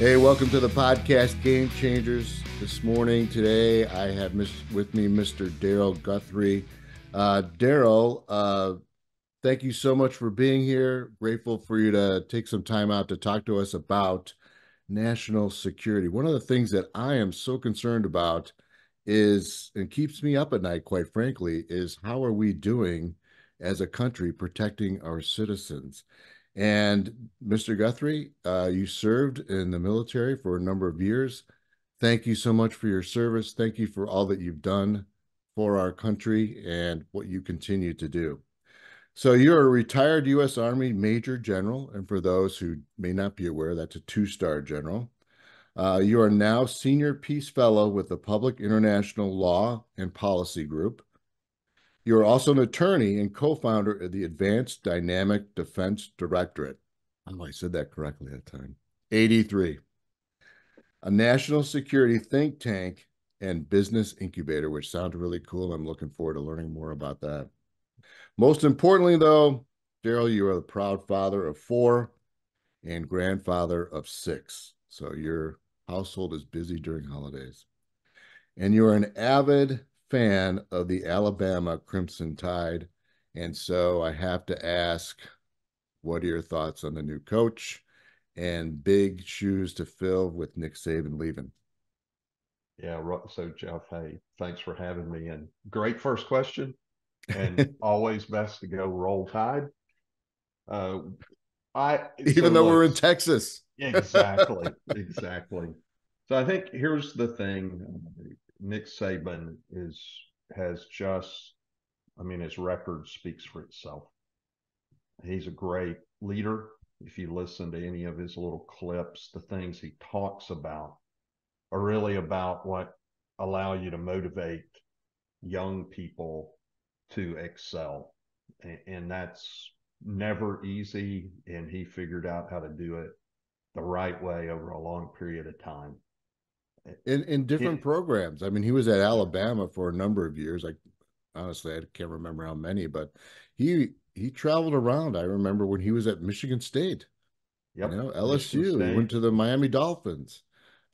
Hey, welcome to the podcast Game Changers. This morning, today, I have with me Mr. Darrell Guthrie. Uh, Darrell, uh, thank you so much for being here. Grateful for you to take some time out to talk to us about national security. One of the things that I am so concerned about is, and keeps me up at night, quite frankly, is how are we doing as a country protecting our citizens? And Mr. Guthrie, uh, you served in the military for a number of years. Thank you so much for your service. Thank you for all that you've done for our country and what you continue to do. So you're a retired U.S. Army Major General, and for those who may not be aware, that's a two-star general. Uh, you are now Senior Peace Fellow with the Public International Law and Policy Group. You are also an attorney and co-founder of the Advanced Dynamic Defense Directorate. Oh, I said that correctly that time. 83. A national security think tank and business incubator, which sounds really cool. I'm looking forward to learning more about that. Most importantly, though, Darrell, you are the proud father of four and grandfather of six. So your household is busy during holidays. And you're an avid fan of the Alabama Crimson Tide. And so I have to ask, what are your thoughts on the new coach and big shoes to fill with Nick Saban leaving? Yeah. So, Jeff, hey, thanks for having me. And great first question. And always best to go roll tide. Uh, I even so though we're in Texas. exactly. Exactly. So I think here's the thing Nick Saban is has just, I mean, his record speaks for itself. He's a great leader. If you listen to any of his little clips, the things he talks about are really about what allow you to motivate young people to excel. And, and that's never easy. And he figured out how to do it the right way over a long period of time in in different programs. I mean, he was at Alabama for a number of years. Like honestly, I can't remember how many, but he he traveled around. I remember when he was at Michigan State. Yep. You know, LSU went to the Miami Dolphins.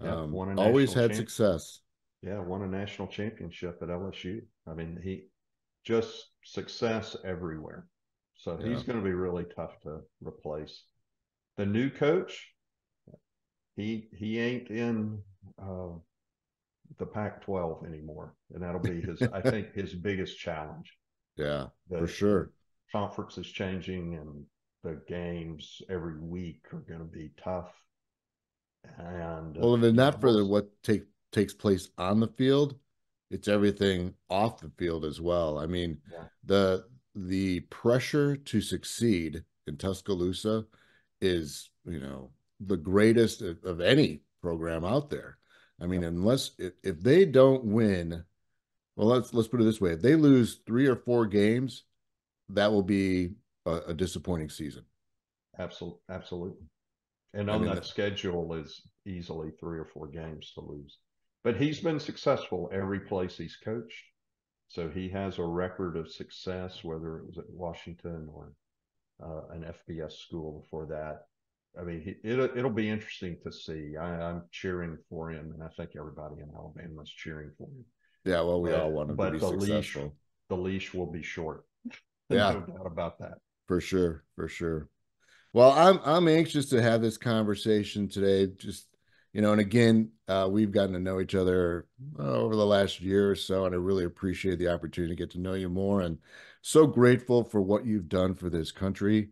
Yep. Um, always had champ- success. Yeah, won a national championship at LSU. I mean, he just success everywhere. So yeah. he's going to be really tough to replace. The new coach, he he ain't in uh, the Pac-12 anymore, and that'll be his. I think his biggest challenge. Yeah, the, for sure. Conference is changing, and the games every week are going to be tough. And well, and not for the, what take takes place on the field, it's everything off the field as well. I mean, yeah. the the pressure to succeed in Tuscaloosa is, you know, the greatest of, of any program out there. I mean, unless if, if they don't win, well, let's let's put it this way: if they lose three or four games, that will be a, a disappointing season. Absolutely, absolutely. And on I mean, that schedule is easily three or four games to lose. But he's been successful every place he's coached. So he has a record of success, whether it was at Washington or uh, an FBS school before that. I mean, it'll it'll be interesting to see. I, am cheering for him, and I think everybody in Alabama is cheering for him. Yeah, well, we but, all want him to be the successful. Leash, the leash will be short. yeah, no doubt about that. For sure, for sure. Well, I'm I'm anxious to have this conversation today. Just you know, and again, uh, we've gotten to know each other uh, over the last year or so, and I really appreciate the opportunity to get to know you more. And so grateful for what you've done for this country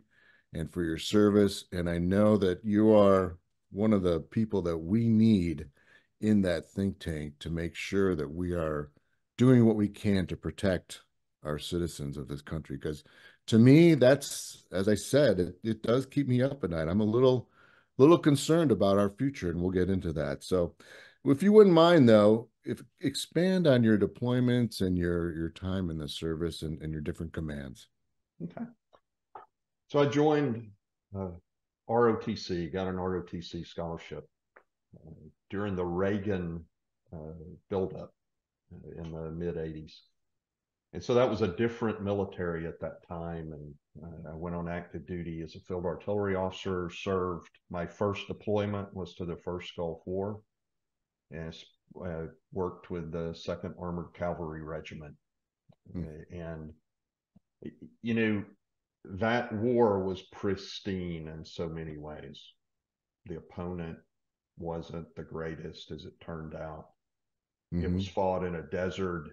and for your service. And I know that you are one of the people that we need in that think tank to make sure that we are doing what we can to protect our citizens of this country. Because to me, that's, as I said, it, it does keep me up at night. I'm a little, little concerned about our future, and we'll get into that. So, if you wouldn't mind, though, if expand on your deployments and your your time in the service and, and your different commands. Okay. So I joined uh, ROTC, got an ROTC scholarship uh, during the Reagan uh, buildup uh, in the mid 80s. and so that was a different military at that time. And uh, I went on active duty as a field artillery officer. Served my first deployment was to the first Gulf War, and uh, worked with the Second Armored Cavalry Regiment. Mm. And you know that war was pristine in so many ways. The opponent wasn't the greatest, as it turned out. Mm-hmm. It was fought in a desert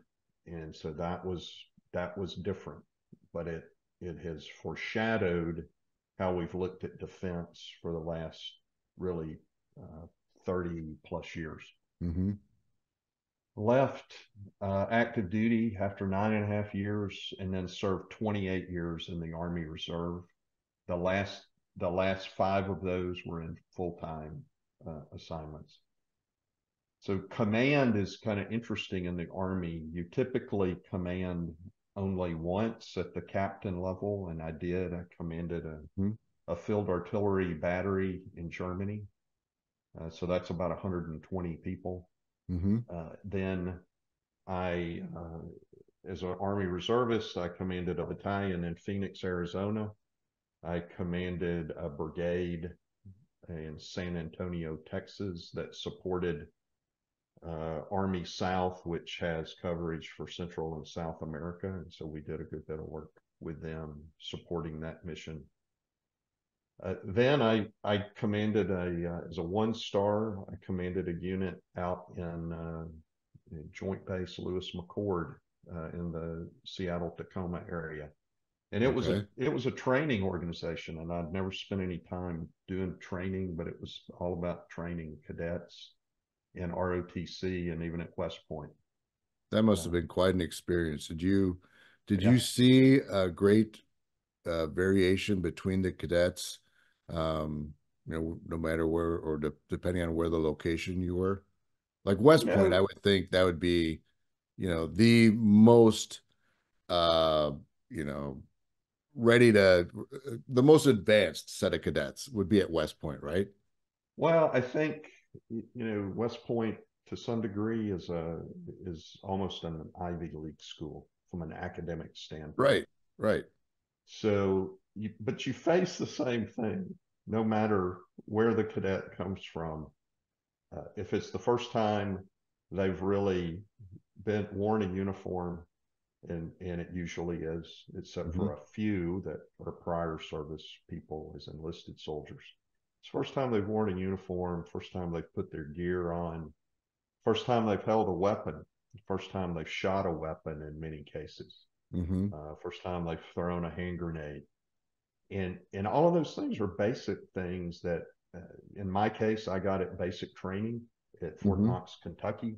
and so that was that was different but it it has foreshadowed how we've looked at defense for the last really uh, 30 plus years mm-hmm. Left uh, active duty after nine and a half years and then served 28 years in the army reserve the last the last five of those were in full-time uh, assignments so command is kind of interesting in the Army. You typically command only once at the captain level, and I did. I commanded a, mm-hmm. a field artillery battery in Germany. Uh, so that's about 120 people. Mm-hmm. Uh, then I, uh, as an Army reservist, I commanded a battalion in Phoenix, Arizona. I commanded a brigade in San Antonio, Texas that supported uh, Army South, which has coverage for Central and South America. And so we did a good bit of work with them supporting that mission. Uh, then I, I commanded a, uh, as a one star, I commanded a unit out in, uh, in Joint Base Lewis McChord uh, in the Seattle Tacoma area. And it okay. was a it was a training organization, and I'd never spent any time doing training, but it was all about training cadets in ROTC and even at West Point. That must have been quite an experience. Did you did yeah. you see a great uh, variation between the cadets? Um, you know, no matter where or de- depending on where the location you were. Like West yeah. Point, I would think that would be, you know, the most, uh, you know, ready to the most advanced set of cadets would be at West Point, right? Well, I think you know, West Point to some degree is a is almost an Ivy League school from an academic standpoint. Right, right. So, you, but you face the same thing no matter where the cadet comes from. Uh, if it's the first time they've really been worn a uniform, and and it usually is, except mm-hmm. for a few that are prior service people as enlisted soldiers. It's first time they've worn a uniform, first time they've put their gear on, first time they've held a weapon, first time they've shot a weapon in many cases, mm-hmm. uh, first time they've thrown a hand grenade. And, and all of those things are basic things that, uh, in my case, I got at basic training at Fort mm-hmm. Knox, Kentucky.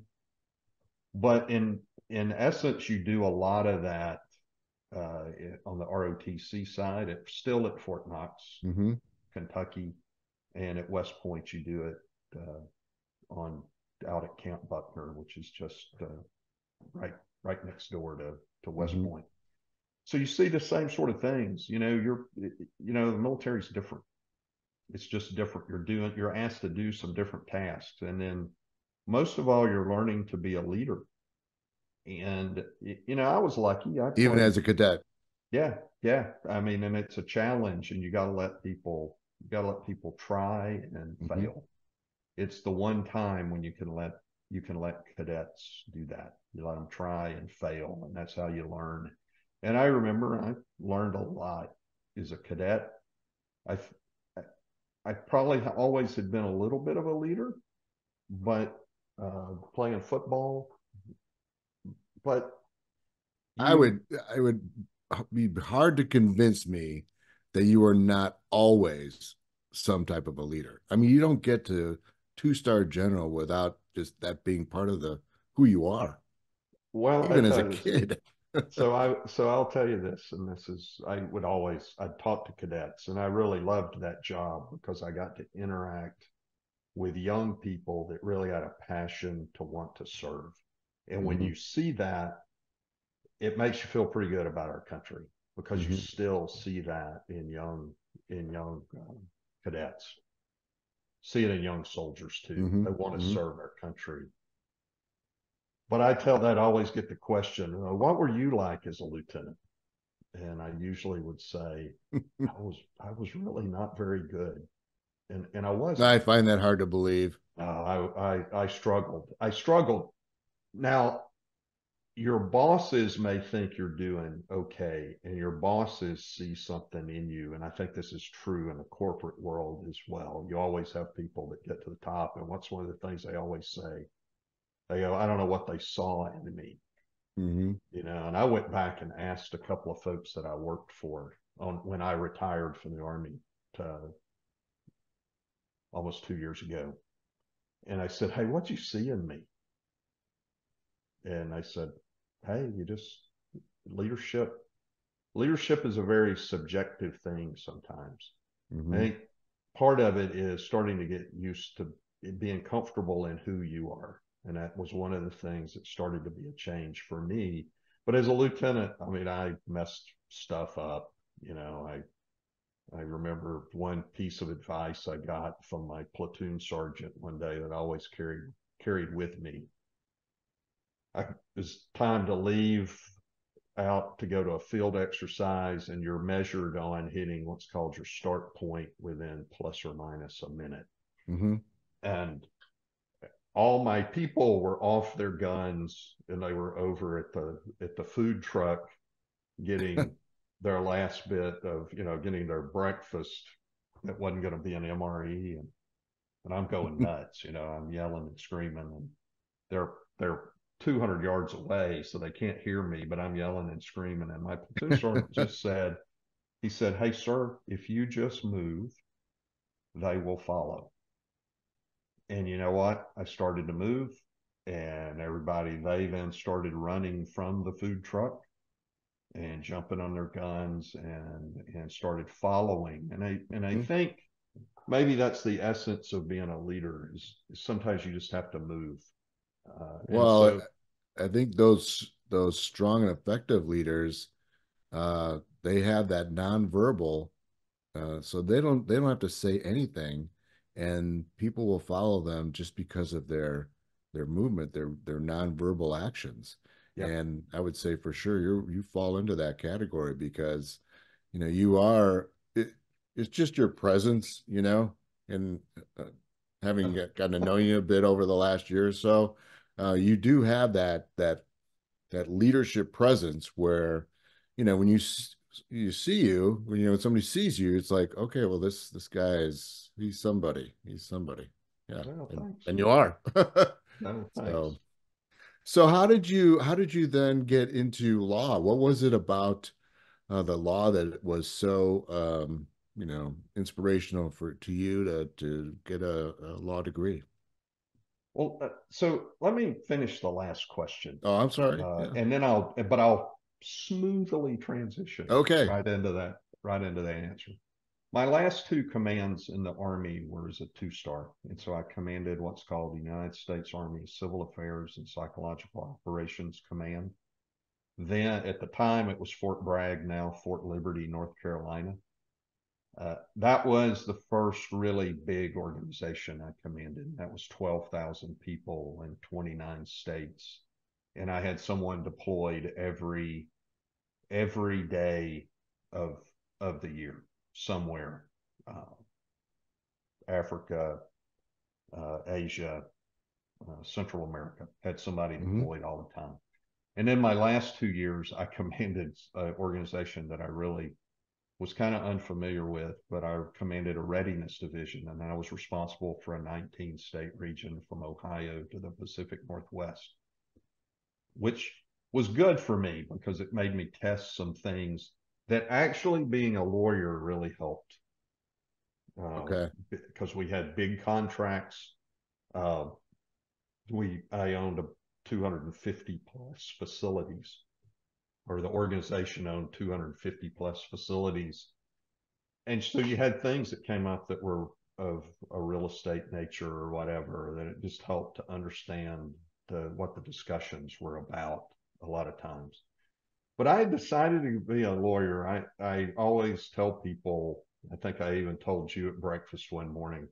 But in in essence, you do a lot of that uh, on the ROTC side. It's still at Fort Knox, mm-hmm. Kentucky and at West Point you do it uh, on out at Camp Buckner, which is just uh, right right next door to to West mm-hmm. Point. So you see the same sort of things. You know, you're you know the military's different. It's just different. You're doing you're asked to do some different tasks, and then most of all, you're learning to be a leader. And you know, I was lucky. I even as a cadet. Yeah, yeah. I mean, and it's a challenge, and you got to let people you got to let people try and mm-hmm. fail. It's the one time when you can let you can let cadets do that. You let them try and fail, and that's how you learn. And I remember I learned a lot as a cadet. I I probably always had been a little bit of a leader, but uh, playing football. But you, I would I would be hard to convince me that you are not always some type of a leader. I mean, you don't get to two star general without just that being part of the who you are. Well, even as a kid. So I so I'll tell you this, and this is I would always I'd talk to cadets, and I really loved that job because I got to interact with young people that really had a passion to want to serve. And mm-hmm. when you see that, it makes you feel pretty good about our country because mm-hmm. you still see that in young in young um, cadets see it in young soldiers too mm-hmm. they want to mm-hmm. serve our country but I tell that I always get the question, what were you like as a lieutenant? And I usually would say, I was I was really not very good. And and I was I find that hard to believe. Uh, I, I I struggled. I struggled. Now your bosses may think you're doing okay and your bosses see something in you and i think this is true in the corporate world as well you always have people that get to the top and what's one of the things they always say they go i don't know what they saw in me mm-hmm. you know and i went back and asked a couple of folks that i worked for on when i retired from the army to, almost two years ago and i said hey what you see in me and I said, hey, you just leadership. Leadership is a very subjective thing sometimes. Mm-hmm. I think part of it is starting to get used to being comfortable in who you are. And that was one of the things that started to be a change for me. But as a lieutenant, I mean, I messed stuff up. You know, I I remember one piece of advice I got from my platoon sergeant one day that I always carried carried with me. I, was time to leave out to go to a field exercise and you're measured on hitting what's called your start point within plus or minus a minute. Mm-hmm. And all my people were off their guns and they were over at the at the food truck getting their last bit of you know getting their breakfast that wasn't going to be an MRE and and I'm going nuts you know I'm yelling and screaming and they're they're 200 yards away, so they can't hear me, but I'm yelling and screaming. And my platoon sergeant just said, he said, Hey, sir, if you just move, they will follow. And you know what? I started to move, and everybody, they then started running from the food truck and jumping on their guns and and started following. And I and I mm-hmm. think maybe that's the essence of being a leader is, is sometimes you just have to move uh, well, so, I think those those strong and effective leaders, uh, they have that nonverbal, uh, so they don't they don't have to say anything, and people will follow them just because of their their movement, their their nonverbal actions. And I would say for sure you you fall into that category because, you know, you are it, it's just your presence, you know, and uh, having gotten to know you a bit over the last year or so, uh, you do have that that that leadership presence where you know when you you see you when you know when somebody sees you it's like okay well this this guy is he's somebody he's somebody yeah well, and, and, you are so so how did you how did you then get into law what was it about uh, the law that was so um, you know inspirational for to you to to get a, a law degree well, uh, so let me finish the last question. Oh, I'm sorry. Uh, yeah. And then I'll, but I'll smoothly transition. Okay. Right into that, right into that answer. My last two commands in the Army were as a two star. And so I commanded what's called the United States Army Civil Affairs and Psychological Operations Command. Then at the time, it was Fort Bragg, now Fort Liberty, North Carolina. Uh, that was the first really big organization I commanded. That was 12,000 people in 29 states. And I had someone deployed every every day of of the year somewhere. Uh, Africa, uh, Asia, uh, Central America had somebody mm-hmm. deployed all the time. And then my last two years, I commanded an organization that I really was kind of unfamiliar with, but I commanded a readiness division and I was responsible for a 19 state region from Ohio to the Pacific Northwest, which was good for me because it made me test some things that actually being a lawyer really helped. Uh, okay. Because we had big contracts. Uh, we I owned a 250 plus facilities or the organization owned 250 plus facilities. And so you had things that came up that were of a real estate nature or whatever, that it just helped to understand the, what the discussions were about a lot of times. But I decided to be a lawyer. I, I always tell people, I think I even told you at breakfast one morning,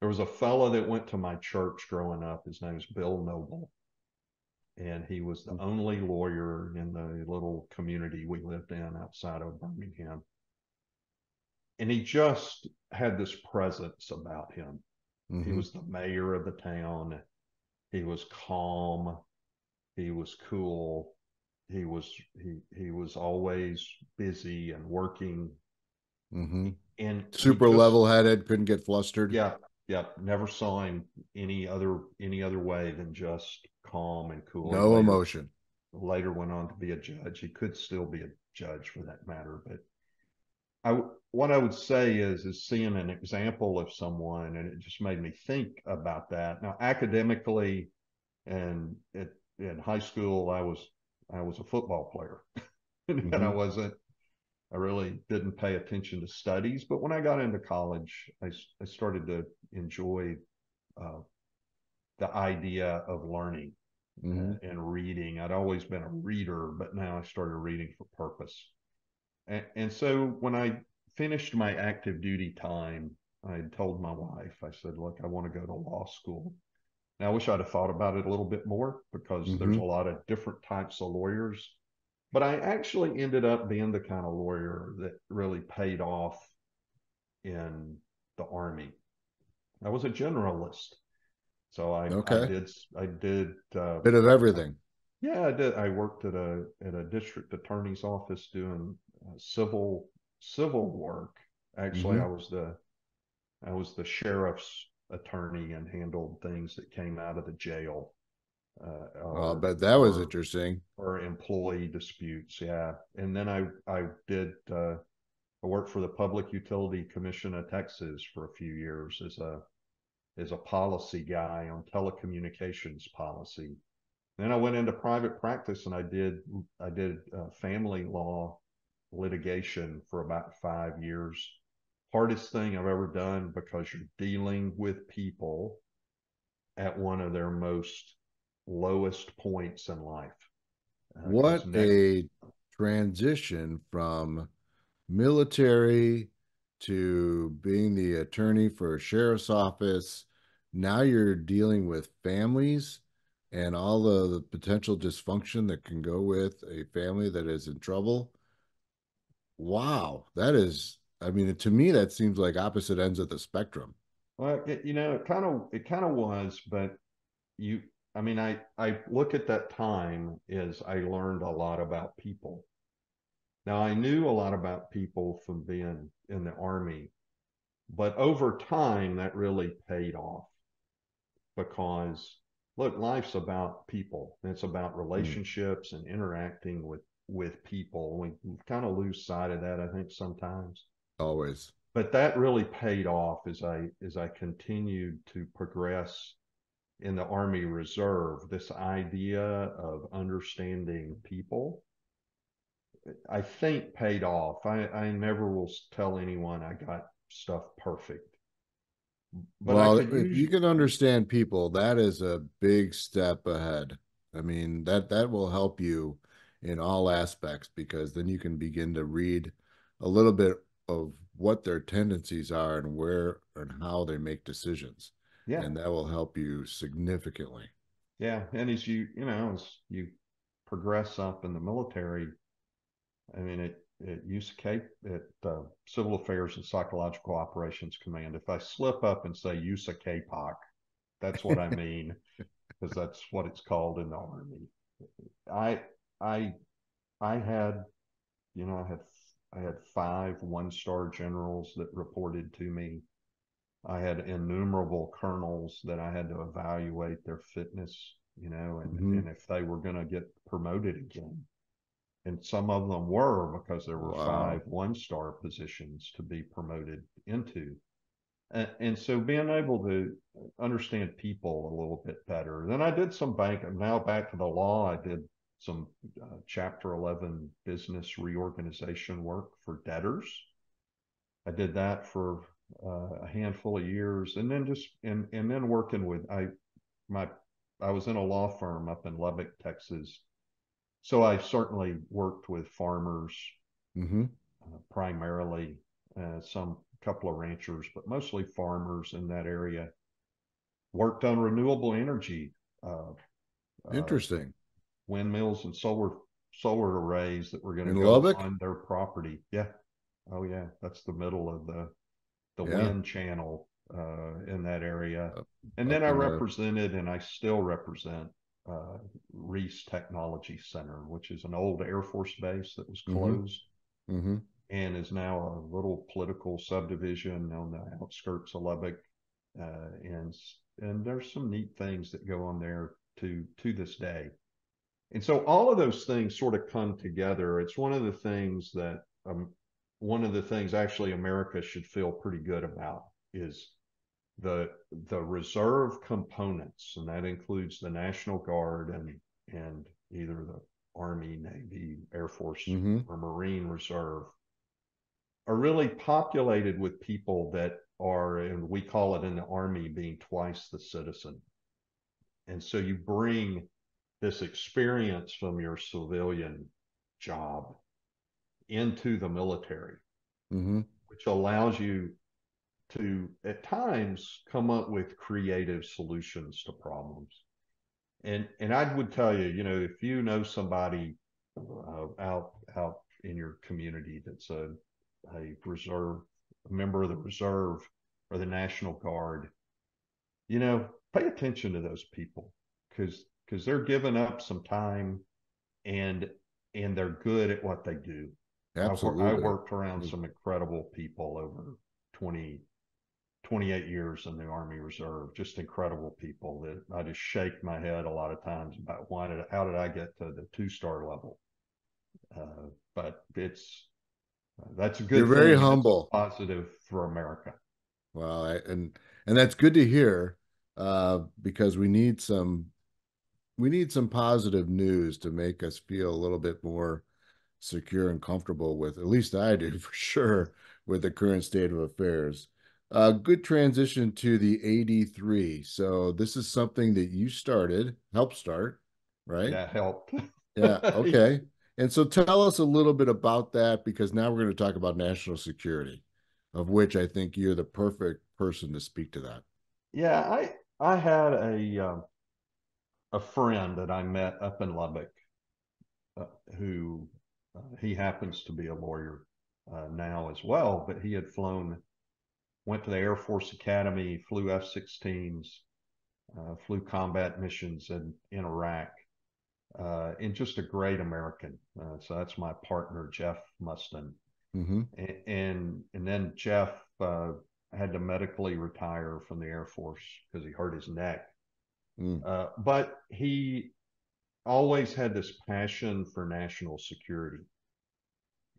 there was a fellow that went to my church growing up. His name is Bill Noble and he was the only lawyer in the little community we lived in outside of Birmingham. And he just had this presence about him. Mm-hmm. He was the mayor of the town. He was calm. He was cool. He was he he was always busy and working. Mm-hmm. And super level headed, couldn't get flustered. Yeah, yeah. Never saw him any other any other way than just calm and cool. No later, emotion. Later went on to be a judge. He could still be a judge for that matter. But I, what I would say is, is seeing an example of someone, and it just made me think about that. Now, academically, and at, in high school, I was I was a football player, mm-hmm. and I wasn't. I really didn't pay attention to studies, but when I got into college, I, I started to enjoy uh, the idea of learning mm-hmm. and reading. I'd always been a reader, but now I started reading for purpose. And, and so when I finished my active duty time, I told my wife, I said, look, I want to go to law school. Now, I wish I'd have thought about it a little bit more because mm-hmm. there's a lot of different types of lawyers. But I actually ended up being the kind of lawyer that really paid off in the Army. I was a generalist. So I, okay. I did I did uh, bit of everything. Yeah, I did. I worked at a at a district attorney's office doing uh, civil civil work. Actually, mm-hmm. I was the I was the sheriff's attorney and handled things that came out of the jail. Uh, oh, but that was or, interesting. Or employee disputes, yeah. And then I I did uh, I worked for the Public Utility Commission of Texas for a few years as a as a policy guy on telecommunications policy. Then I went into private practice and I did I did uh, family law litigation for about five years. Hardest thing I've ever done because you're dealing with people at one of their most lowest points in life. Uh, what next- a transition from military to being the attorney for a sheriff's office. Now you're dealing with families and all the, the potential dysfunction that can go with a family that is in trouble. Wow, that is, I mean, to me, that seems like opposite ends of the spectrum. Well, it, you know, it kind of, it kind of was, but you, I mean, I, I look at that time as I learned a lot about people. Now, I knew a lot about people from being in the Army, but over time, that really paid off because look, life's about people. It's about mm. relationships mm. and interacting with with people. We kind of lose sight of that, I think, sometimes. Always. But that really paid off as I as I continued to progress in the Army Reserve. This idea of understanding people I think paid off. I, I never will tell anyone I got stuff perfect. But well, if use... you can understand people, that is a big step ahead. I mean, that that will help you in all aspects because then you can begin to read a little bit of what their tendencies are and where and how they make decisions. Yeah. And that will help you significantly. Yeah. And as you, you know, as you progress up in the military, I mean, it, at USAC, at uh, Civil Affairs and Psychological Operations Command, if I slip up and say USACAPOC, that's what I mean, because that's what it's called in the Army. I, I, I had, you know, I had, I had five one-star generals that reported to me. I had innumerable colonels that I had to evaluate their fitness, you know, and, mm-hmm. and if they were going to get promoted again and some of them were because there were wow. five one star positions to be promoted into and, and, so being able to understand people a little bit better then i did some bank now back to the law i did some uh, chapter 11 business reorganization work for debtors i did that for uh, a handful of years and then just and and then working with i my i was in a law firm up in lubbock texas so I certainly worked with farmers mm-hmm. uh, primarily, uh, some couple of ranchers, but mostly farmers in that area. Worked on renewable energy. Uh, uh Interesting. Windmills and solar solar arrays that were going to go Lubbock? on their property. Yeah. Oh yeah, that's the middle of the the Yeah. wind channel uh, in that area. And then I represented, and I still represent uh, Reese Technology Center, which is an old Air Force base that was Mhm. closed hmm and is now a little political subdivision on the outskirts of Lubbock. Uh, and and there's some neat things that go on there to to this day. And so all of those things sort of come together. It's one of the things that um, one of the things actually America should feel pretty good about is the the reserve components, and that includes the National Guard and and either the Army, Navy, Air Force, hmm or Marine Reserve are really populated with people that are, and we call it in the Army being twice the citizen. And so you bring this experience from your civilian job into the military, hmm which allows you to, at times, come up with creative solutions to problems. And and I would tell you, you know, if you know somebody uh, out out in your community that's a a reserve a member of the reserve or the National Guard, you know, pay attention to those people because because they're giving up some time and and they're good at what they do. I Absolutely. I, worked around Mm. some incredible people over 20, 28 years in the Army Reserve, just incredible people that I just shake my head a lot of times about why did how did I get to the two star level? Uh, but it's that's a good. You're very thing, and it's humble. positive for America. Well, I, and and that's good to hear uh, because we need some we need some positive news to make us feel a little bit more secure and comfortable with. At least I do for sure with the current state of affairs. Uh, good transition to the AD3. So this is something that you started, helped start, right? That helped. Yeah. Okay. And so tell us a little bit about that because now we're going to talk about national security, of which I think you're the perfect person to speak to that. Yeah, I I had a um, a friend that I met up in Lubbock, uh, who uh, he happens to be a lawyer uh, now as well, but he had flown, went to the Air Force Academy, flew F-16s, uh, flew combat missions in in Iraq, uh, and just a great American. Uh, so that's my partner Jeff Mustin hmm A- and and then Jeff uh, had to medically retire from the Air Force because he hurt his neck. Mm. Uh, but he always had this passion for national security,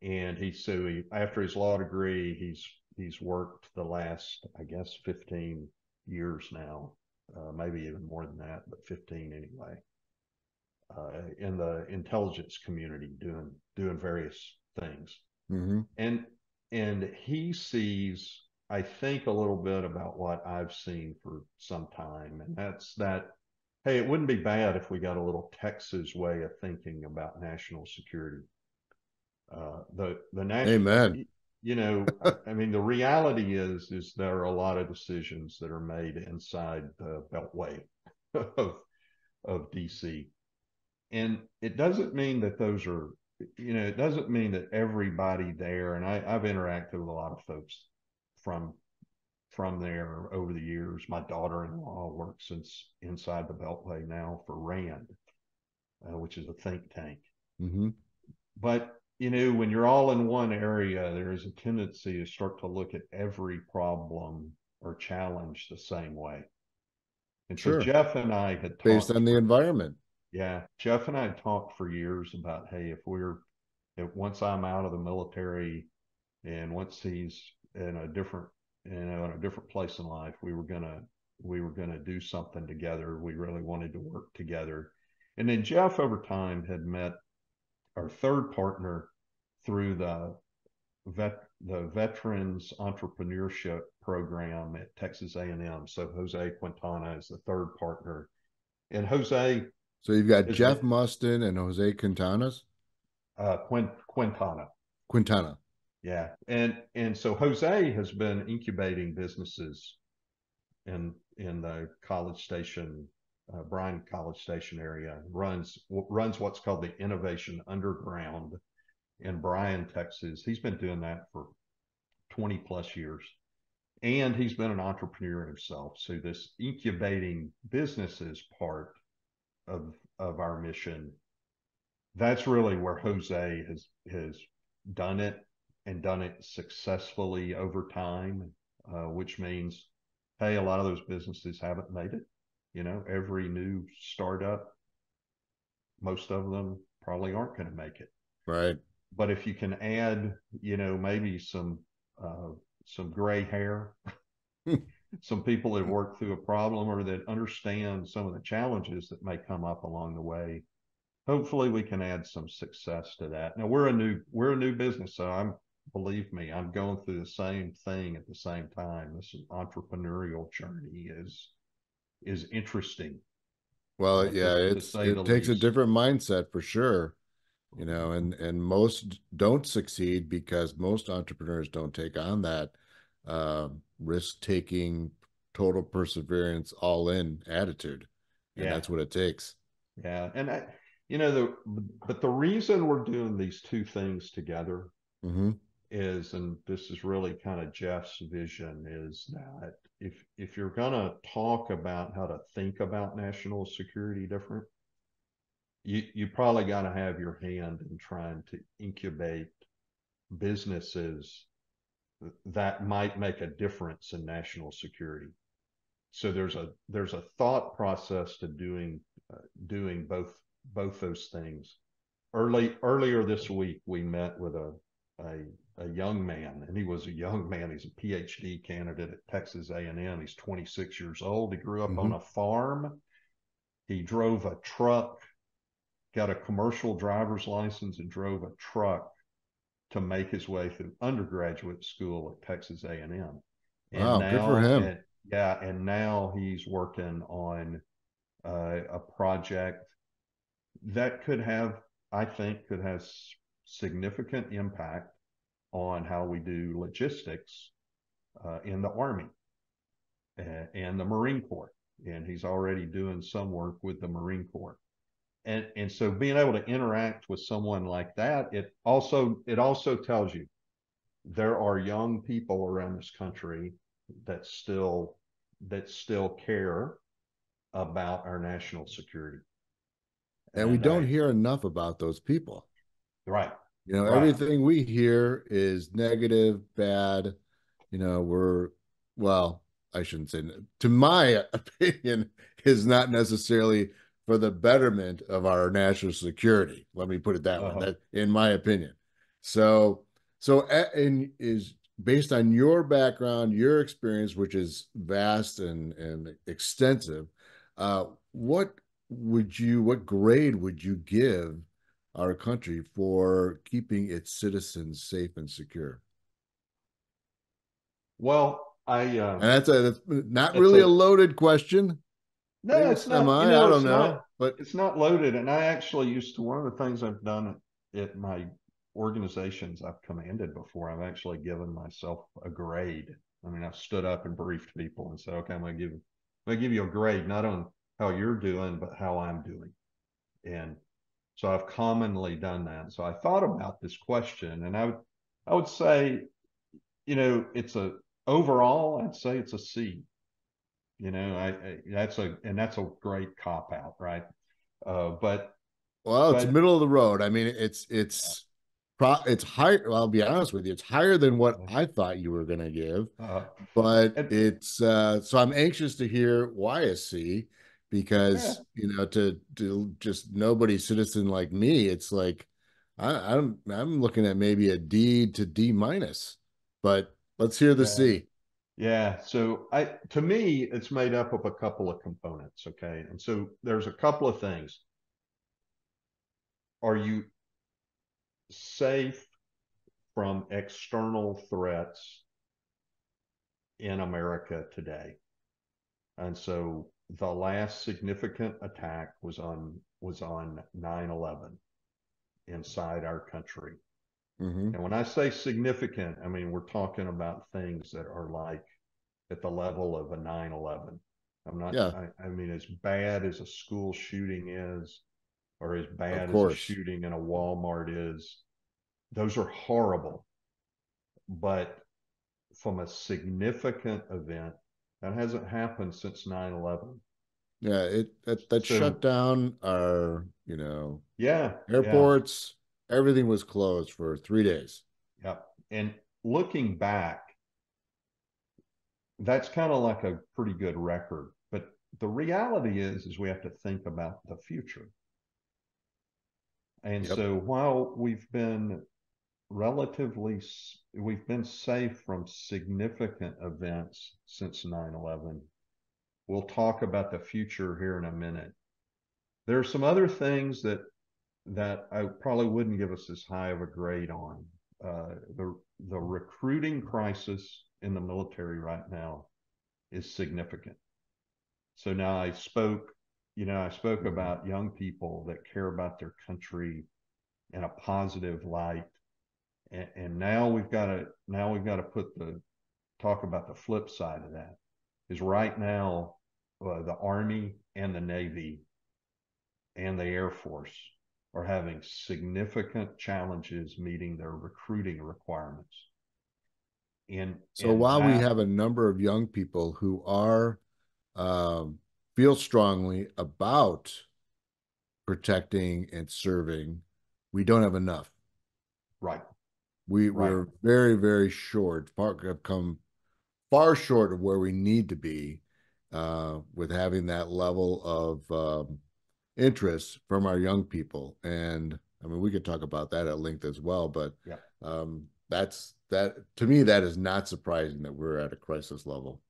and he so he after his law degree, he's he's worked the last I guess fifteen years now, uh, maybe even more than that, but fifteen anyway. Uh, in the intelligence community, doing doing various things hmm and and he sees i think a little bit about what i've seen for some time and that's that hey it wouldn't be bad if we got a little texas way of thinking about national security uh the the national Amen. you know I, I mean the reality is is there are a lot of decisions that are made inside the beltway of of dc and it doesn't mean that those are you know it doesn't mean that everybody there and I, i've interacted with a lot of folks from from there over the years. My daughter-in-law works since inside the beltway now for rand uh, which is a think tank. Hmm but you know when you're all in one area there is a tendency to start to look at every problem or challenge the same way. And Sure. so jeff and i had Based talked on the environment. yeah, Jeff and I talked for years about, hey, if we're, if once I'm out of the military, and once he's in a different, you know, in a different place in life, we were gonna, we were gonna do something together. We really wanted to work together, and then Jeff over time had met our third partner through the vet, the Veterans Entrepreneurship Program at Texas A&M. So Jose Quintana is the third partner, and Jose So you've got Jeff Mustin and Jose Quintanas. uh, Quint, Quintana. Quintana. Yeah, and and so Jose has been incubating businesses in in the College Station uh, Bryan College Station area, runs runs what's called the Innovation Underground in Bryan, Texas. He's been doing that for 20 plus years. And he's been an entrepreneur himself. So this incubating businesses part of of our mission, that's really where Jose has has done it and done it successfully over time, uh, which means, hey, a lot of those businesses haven't made it. You know, every new startup, most of them probably aren't going to make it. Right. But if you can add, you know, maybe some uh, some gray hair, some people that worked through a problem or that understand some of the challenges that may come up along the way, hopefully we can add some success to that. Now we're a new we're a new business, so I'm believe me, I'm going through the same thing at the same time. This entrepreneurial journey is is interesting. Well, yeah, it's it takes least. a different mindset for sure. You know, and and most don't succeed because most entrepreneurs don't take on that uh, risk taking, total perseverance, all in attitude, and yeah. that's what it takes. Yeah, and I, you know, the but the reason we're doing these two things together mm-hmm is, and this is really kind of Jeff's vision, is that if if you're going to talk about how to think about national security different, you you probably got to have your hand in trying to incubate businesses that might make a difference in national security. So there's a there's a thought process to doing uh, doing both both those things. Early earlier this week, we met with a a a young man, and he was a young man. He's a PhD candidate at Texas A&M. He's 26 years old. He grew up mm-hmm. on a farm. He drove a truck, got a commercial driver's license, and drove a truck to make his way through undergraduate school at Texas A&M. And wow, now, good for him. And, yeah, and now he's working on uh, a project that could have, I think, could have significant impact on how we do logistics uh, in the Army and, and the Marine Corps. And he's already doing some work with the Marine Corps. And, and so being able to interact with someone like that, it also it also tells you there are young people around this country that still that still care about our national security. And, and we don't I, hear enough about those people. Right. You know, right. everything we hear is negative, bad. You know, we're well, I shouldn't say to my opinion is not necessarily for the betterment of our national security. Let me put it that uh-huh. way. That, in my opinion. So, so in is based on your background, your experience, which is vast and and extensive. Uh, what would you? What grade would you give our country for keeping its citizens safe and secure? Well, I uh, and that's a that's not really a, a, loaded question. No, Maybe it's not. You know, I don't know, not, but it's not loaded. And I actually used to one of the things I've done at, at my organizations I've commanded before. I've actually given myself a grade. I mean, I've stood up and briefed people and said, "Okay, I'm going to give I'm going to give you a grade, not on how you're doing, but how I'm doing." And so I've commonly done that. So I thought about this question and I would I would say, you know, it's a overall, I'd say it's a C. You know, I, I that's a and that's a great cop out, right? Uh, but well, it's but, middle of the road. I mean, it's it's pro it's higher. Well, I'll be honest with you, it's higher than what I thought you were going to give, uh, but it's uh, so I'm anxious to hear why a C because yeah. you know to to just nobody citizen like me it's like I, am I'm, I'm looking at maybe a D to D minus but let's hear the yeah. C yeah. So I to me it's made up of a couple of components okay? And so there's a couple of things. Are you safe from external threats in America today? And so the last significant attack was on was on 9-11 inside our country mm-hmm. and when i say significant i mean we're talking about things that are like at the level of a 9-11 I'm not. Yeah. I, I mean, as bad as a school shooting is, or as bad as a shooting in a Walmart is, those are horrible. But from a significant event, that hasn't happened since 9 11. Yeah, it that, that So- shut down our, you know, Yeah. yeah. airports, everything was closed for three days. Yep. And looking back, that's kind of like a pretty good record. But the reality is, is we have to think about the future. And Yep. so while we've been relatively, we've been safe from significant events since 9 11, we'll talk about the future here in a minute. There are some other things that that I probably wouldn't give us as high of a grade on. Uh, the the recruiting crisis in the military right now is significant. So now I spoke, you know, I spoke about young people that care about their country in a positive light, and, and now we've got to now we've got to put the talk about the flip side of that. Is right now uh, the Army and the Navy and the Air Force are having significant challenges meeting their recruiting requirements. And So and while we have a number of young people who are um, feel strongly about protecting and serving, we don't have enough. right, We Right. we're very very short. Far have come far short of where we need to be uh, with having that level of um, interest from our young people. And I mean, we could talk about that at length as well. But Yeah. um, that's that to me. That is not surprising that we're at a crisis level.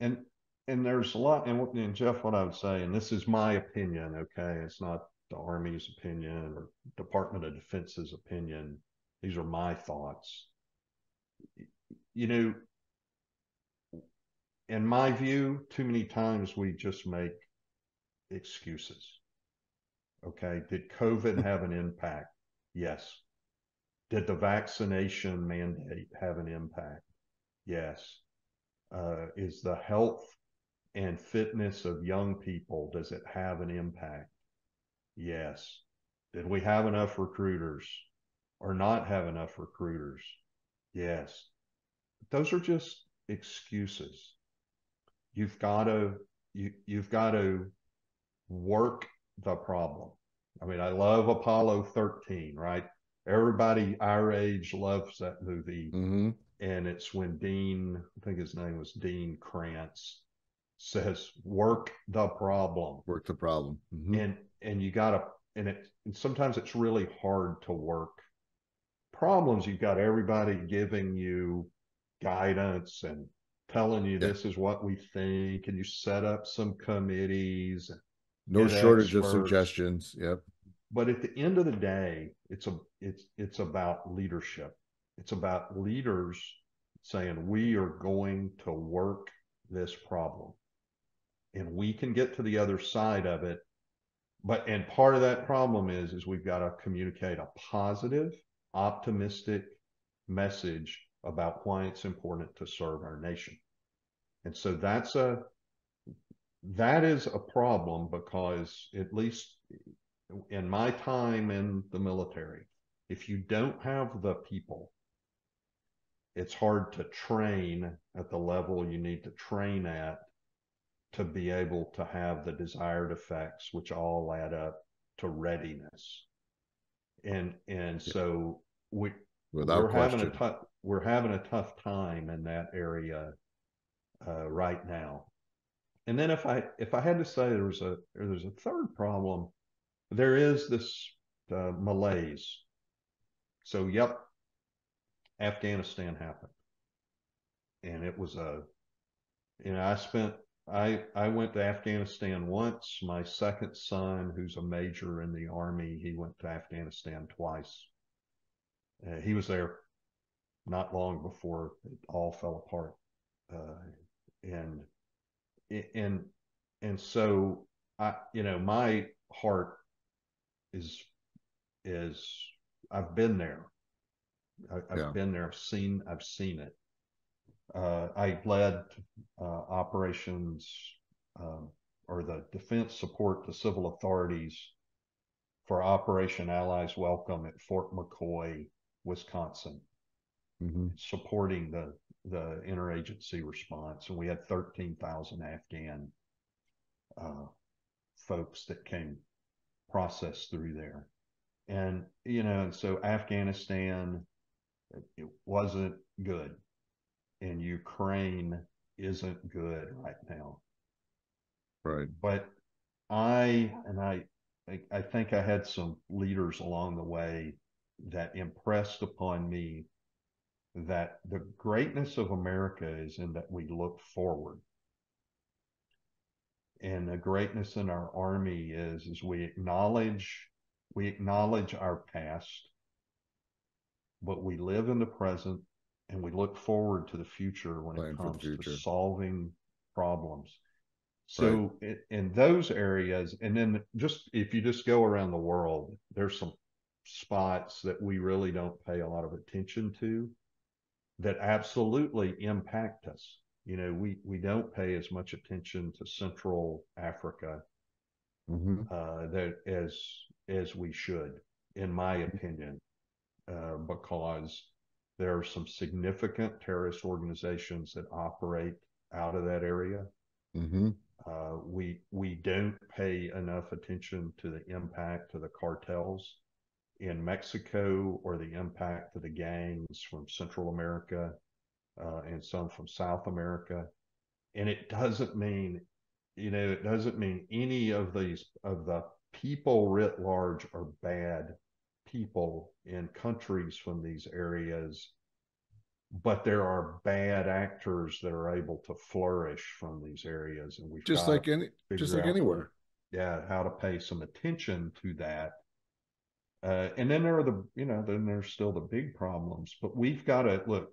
and and there's a lot. And, what- and Jeff, what I would say, and this is my opinion, okay, it's not the Army's opinion or Department of Defense's opinion. These are my thoughts. You know, in my view, too many times we just make excuses. Okay. Did COVID have an impact? Yes. Did the vaccination mandate have an impact? Yes. Uh, is the health and fitness of young people, does it have an impact? Yes. Did we have enough recruiters or not have enough recruiters? Yes. Those are just excuses. You've got to you you've got to work the problem. I mean, I love Apollo 13, right? Everybody our age loves that movie. hmm And it's when Dean, I think his name was Dean Kranz, says, work the problem. Work the problem. Mhm. And and you gotta and it and sometimes it's really hard to work problems. You've got everybody giving you guidance and telling you Yeah. this is what we think, and you set up some committees No shortage of suggestions. Yep. but at the end of the day it's a it's it's about leadership it's about leaders saying we are going to work this problem and we can get to the other side of it but and part of that problem is is we've got to communicate a positive optimistic message about why it's important to serve our nation and so that's a that is a problem because at least in my time in the military, if you don't have the people, it's hard to train at the level you need to train at to be able to have the desired effects, which all add up to readiness. And and so we Without we're having a tough we're having a tough time in that area uh, right now. And then if I if I had to say there was a there's a third problem, there is this uh, malaise. So yep, Afghanistan happened, and it was a you know I spent I I went to Afghanistan once. My second son, who's a major in the army, he went to Afghanistan twice. Uh, he was there not long before it all fell apart, uh, and and and so I you know my heart is is I've been there. I, I've Yeah. been there. I've seen I've seen it. Uh, I led uh, operations um, or the defense support to civil authorities for Operation Allies Welcome at Fort McCoy, Wisconsin, mm-hmm. supporting the the interagency response, and we had thirteen thousand Afghan uh, folks that came processed through there, and you know, and so Afghanistan it wasn't good, and Ukraine isn't good right now. Right. But I and I I think I had some leaders along the way that impressed upon me that the greatness of America is in that we look forward. And the greatness in our army is is we acknowledge we acknowledge our past, but we live in the present and we look forward to the future when Plan it comes to solving problems. So right. in those areas, and then just if you just go around the world, there's some spots that we really don't pay a lot of attention to that absolutely impact us. You know, we we don't pay as much attention to Central Africa mm-hmm. uh, that as as we should, in my opinion, uh, because there are some significant terrorist organizations that operate out of that area. Mm-hmm. Uh, we we don't pay enough attention to the impact of the cartels in Mexico or the impact of the gangs from Central America uh, and some from South America. And it doesn't mean, you know, it doesn't mean any of these of the people writ large are bad people in countries from these areas but there are bad actors that are able to flourish from these areas and we just like any just like anywhere. Yeah how to pay some attention to that. Uh, and then there are the you know then there's still the big problems but we've got to look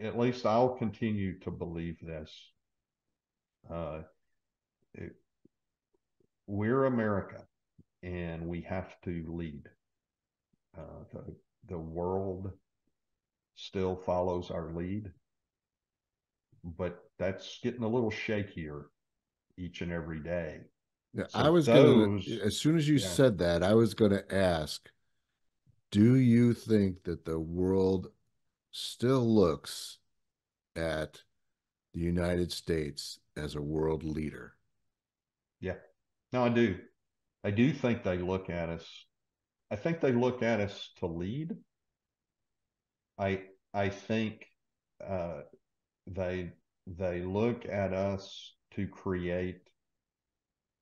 at least i'll continue to believe this. Uh, it, we're america and we have to lead uh, the, the world still follows our lead, but that's getting a little shakier each and every day. Yeah, so I was going to, as soon as you yeah. said that, I was going to ask, do you think that the world still looks at the United States as a world leader? Yeah, no, I do. I do think they look at us. I think they look at us to lead, I I think uh, they they look at us to create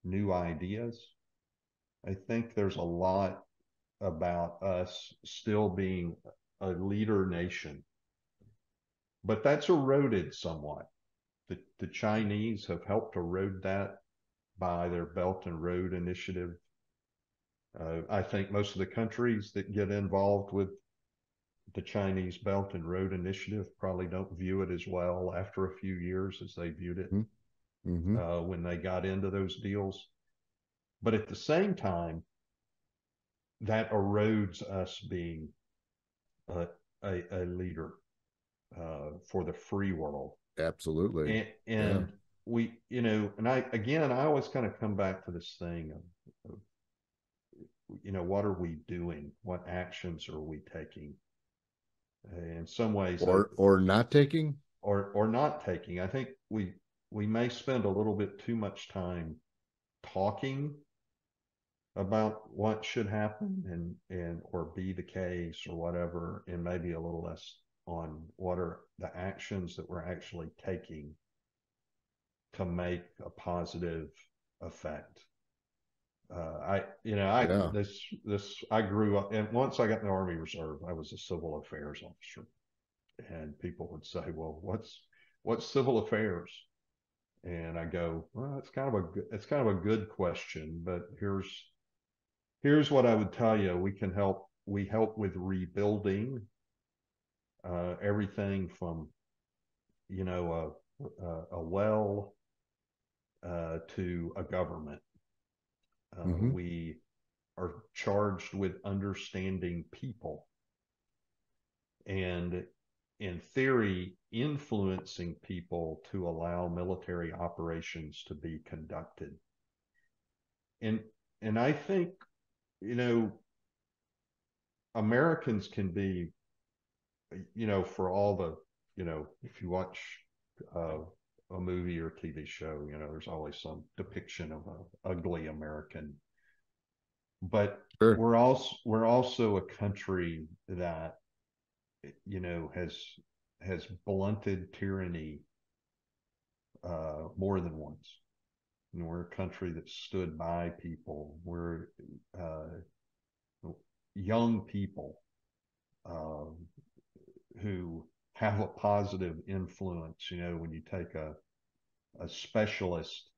new ideas. I think there's a lot about us still being a leader nation, but that's eroded somewhat. The, the Chinese have helped erode that by their Belt and Road Initiative. Uh, I think most of the countries that get involved with the Chinese Belt and Road Initiative probably don't view it as well after a few years as they viewed it mm-hmm. mm-hmm. uh, when they got into those deals. But at the same time, that erodes us being a, a, a leader uh, for the free world. Absolutely. And, and yeah. we, you know, and I, again, I always kind of come back to this thing of, of you know, what are we doing? What actions are we taking? in some ways or or not taking or or not taking i think we we may spend a little bit too much time talking about what should happen and and or be the case or whatever and maybe a little less on what are the actions that we're actually taking to make a positive effect uh, I, you know, I yeah. this this I grew up, and once I got in the Army Reserve, I was a civil affairs officer, and people would say, "Well, what's what's civil affairs?" And I go, "Well, it's kind of a it's kind of a good question, but here's here's what I would tell you: we can help. We help with rebuilding uh, everything from, you know, a a, a well uh, to a government." Uh, mm-hmm. We are charged with understanding people. And in theory, influencing people to allow military operations to be conducted. And and I think, you know, Americans can be, you know, for all the, you know, if you watch uh, a movie or TV show, you know, there's always some depiction of a ugly American. But sure. we're also we're also a country that you know has has blunted tyranny uh, more than once. You know, we're a country that stood by people. We're uh, young people uh, who have a positive influence. You know, when you take a a specialist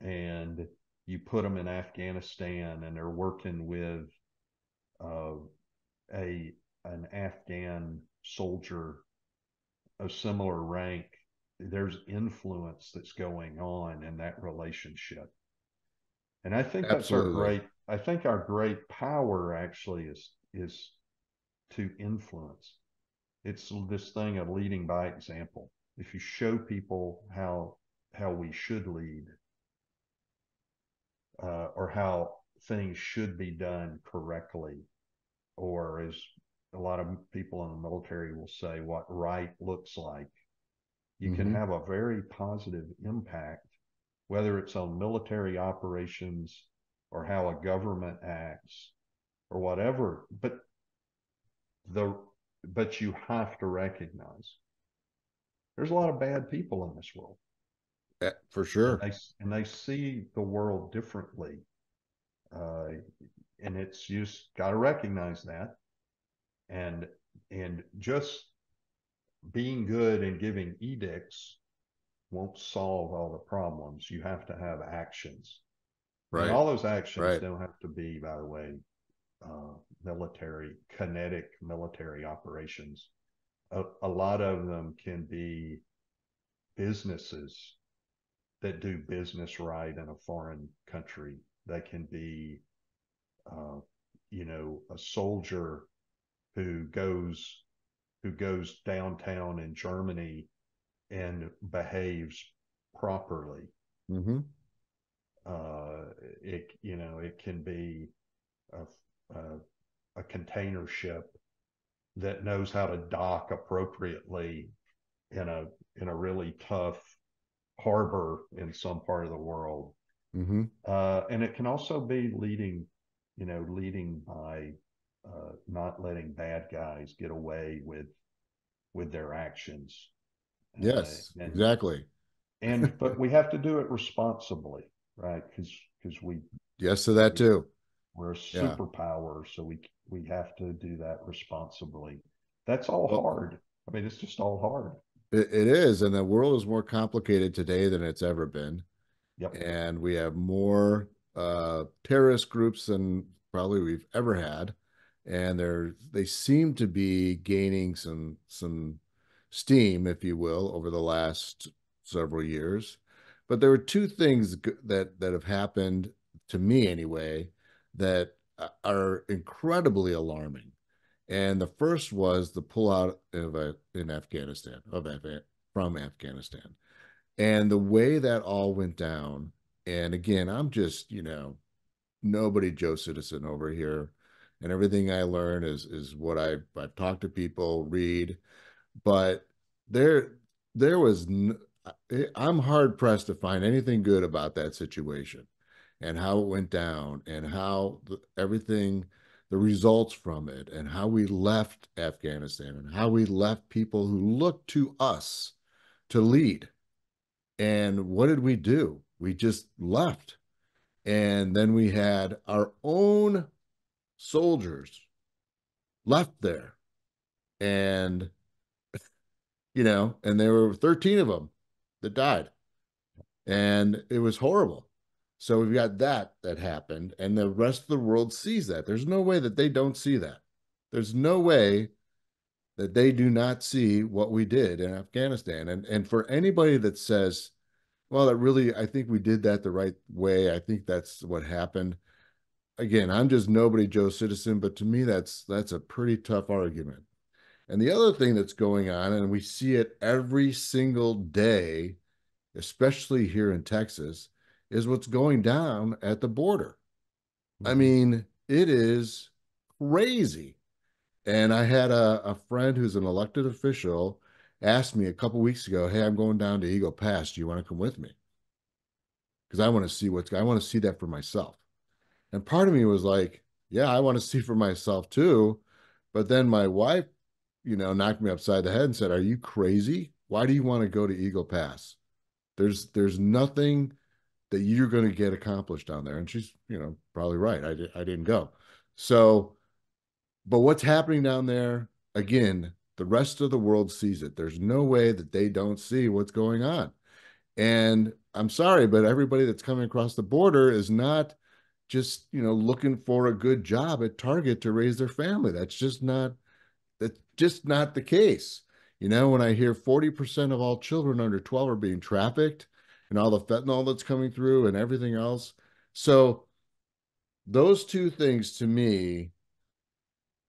and you put them in Afghanistan and they're working with uh, a an Afghan soldier of similar rank, there's influence that's going on in that relationship. And I think that's our great I think our great power actually is is to influence. It's this thing of leading by example. If you show people how how we should lead, uh, or how things should be done correctly, or as a lot of people in the military will say, what right looks like. You mm-hmm. can have a very positive impact, whether it's on military operations or how a government acts or whatever. But the but you have to recognize there's a lot of bad people in this world. Yeah, for sure. And they, and they see the world differently. Uh, and it's just got to recognize that. And, and just being good and giving edicts won't solve all the problems. You have to have actions. Right. And all those actions right. don't have to be, by the way, uh, military, kinetic military operations. A, a lot of them can be businesses that do business right in a foreign country. They can be, uh, you know, a soldier who goes who goes downtown in Germany and behaves properly. Mm-hmm. Uh, it you know it can be a, a, a container ship that knows how to dock appropriately in a in a really tough harbor in some part of the world. Mm-hmm. Uh, and it can also be leading, you know, leading by uh, not letting bad guys get away with with their actions. Yes, uh, and, exactly. and but we have to do it responsibly, right? Because because we yes to that too. We're a superpower, yeah. so we we have to do that responsibly. That's all well, hard. I mean, it's just all hard. It, it is, and the world is more complicated today than it's ever been. Yep. And we have more uh, terrorist groups than probably we've ever had, and they're they seem to be gaining some some steam, if you will, over the last several years. But there were two things that that have happened to me anyway that uh, are incredibly alarming. And the first was the pullout of a, in Afghanistan of from Afghanistan, and the way that all went down. And again, I'm just you know nobody Joe Citizen over here, and everything I learn is is what I've I've talked to people, read, but there there was I'm hard pressed to find anything good about that situation and how it went down and how the, everything the results from it and how we left Afghanistan and how we left people who looked to us to lead. And what did we do? We just left. And then we had our own soldiers left there. And, you know, and there were 13 of them that died. And it was horrible. So we've got that that happened, and the rest of the world sees that. There's no way that they don't see that. There's no way that they do not see what we did in Afghanistan. And and for anybody that says, well, it really, I think we did that the right way. I think that's what happened. Again, I'm just nobody Joe Citizen, but to me, that's that's a pretty tough argument. And the other thing that's going on, and we see it every single day, especially here in Texas, is what's going down at the border. Mm-hmm. I mean, it is crazy. And I had a, a friend who's an elected official asked me a couple weeks ago, "Hey, I'm going down to Eagle Pass. Do you want to come with me?" Because I want to see what's I want to see that for myself. And part of me was like, "Yeah, I want to see for myself too." But then my wife, you know, knocked me upside the head and said, "Are you crazy? Why do you want to go to Eagle Pass? There's there's nothing that you're going to get accomplished down there." And she's, you know, probably right. I I didn't go. So, but what's happening down there again? The rest of the world sees it. There's no way that they don't see what's going on. And I'm sorry, but everybody that's coming across the border is not just, you know, looking for a good job at Target to raise their family. That's just not that's just not the case. You know, when I hear 40% of all children under 12 are being trafficked and all the fentanyl that's coming through and everything else. So those two things to me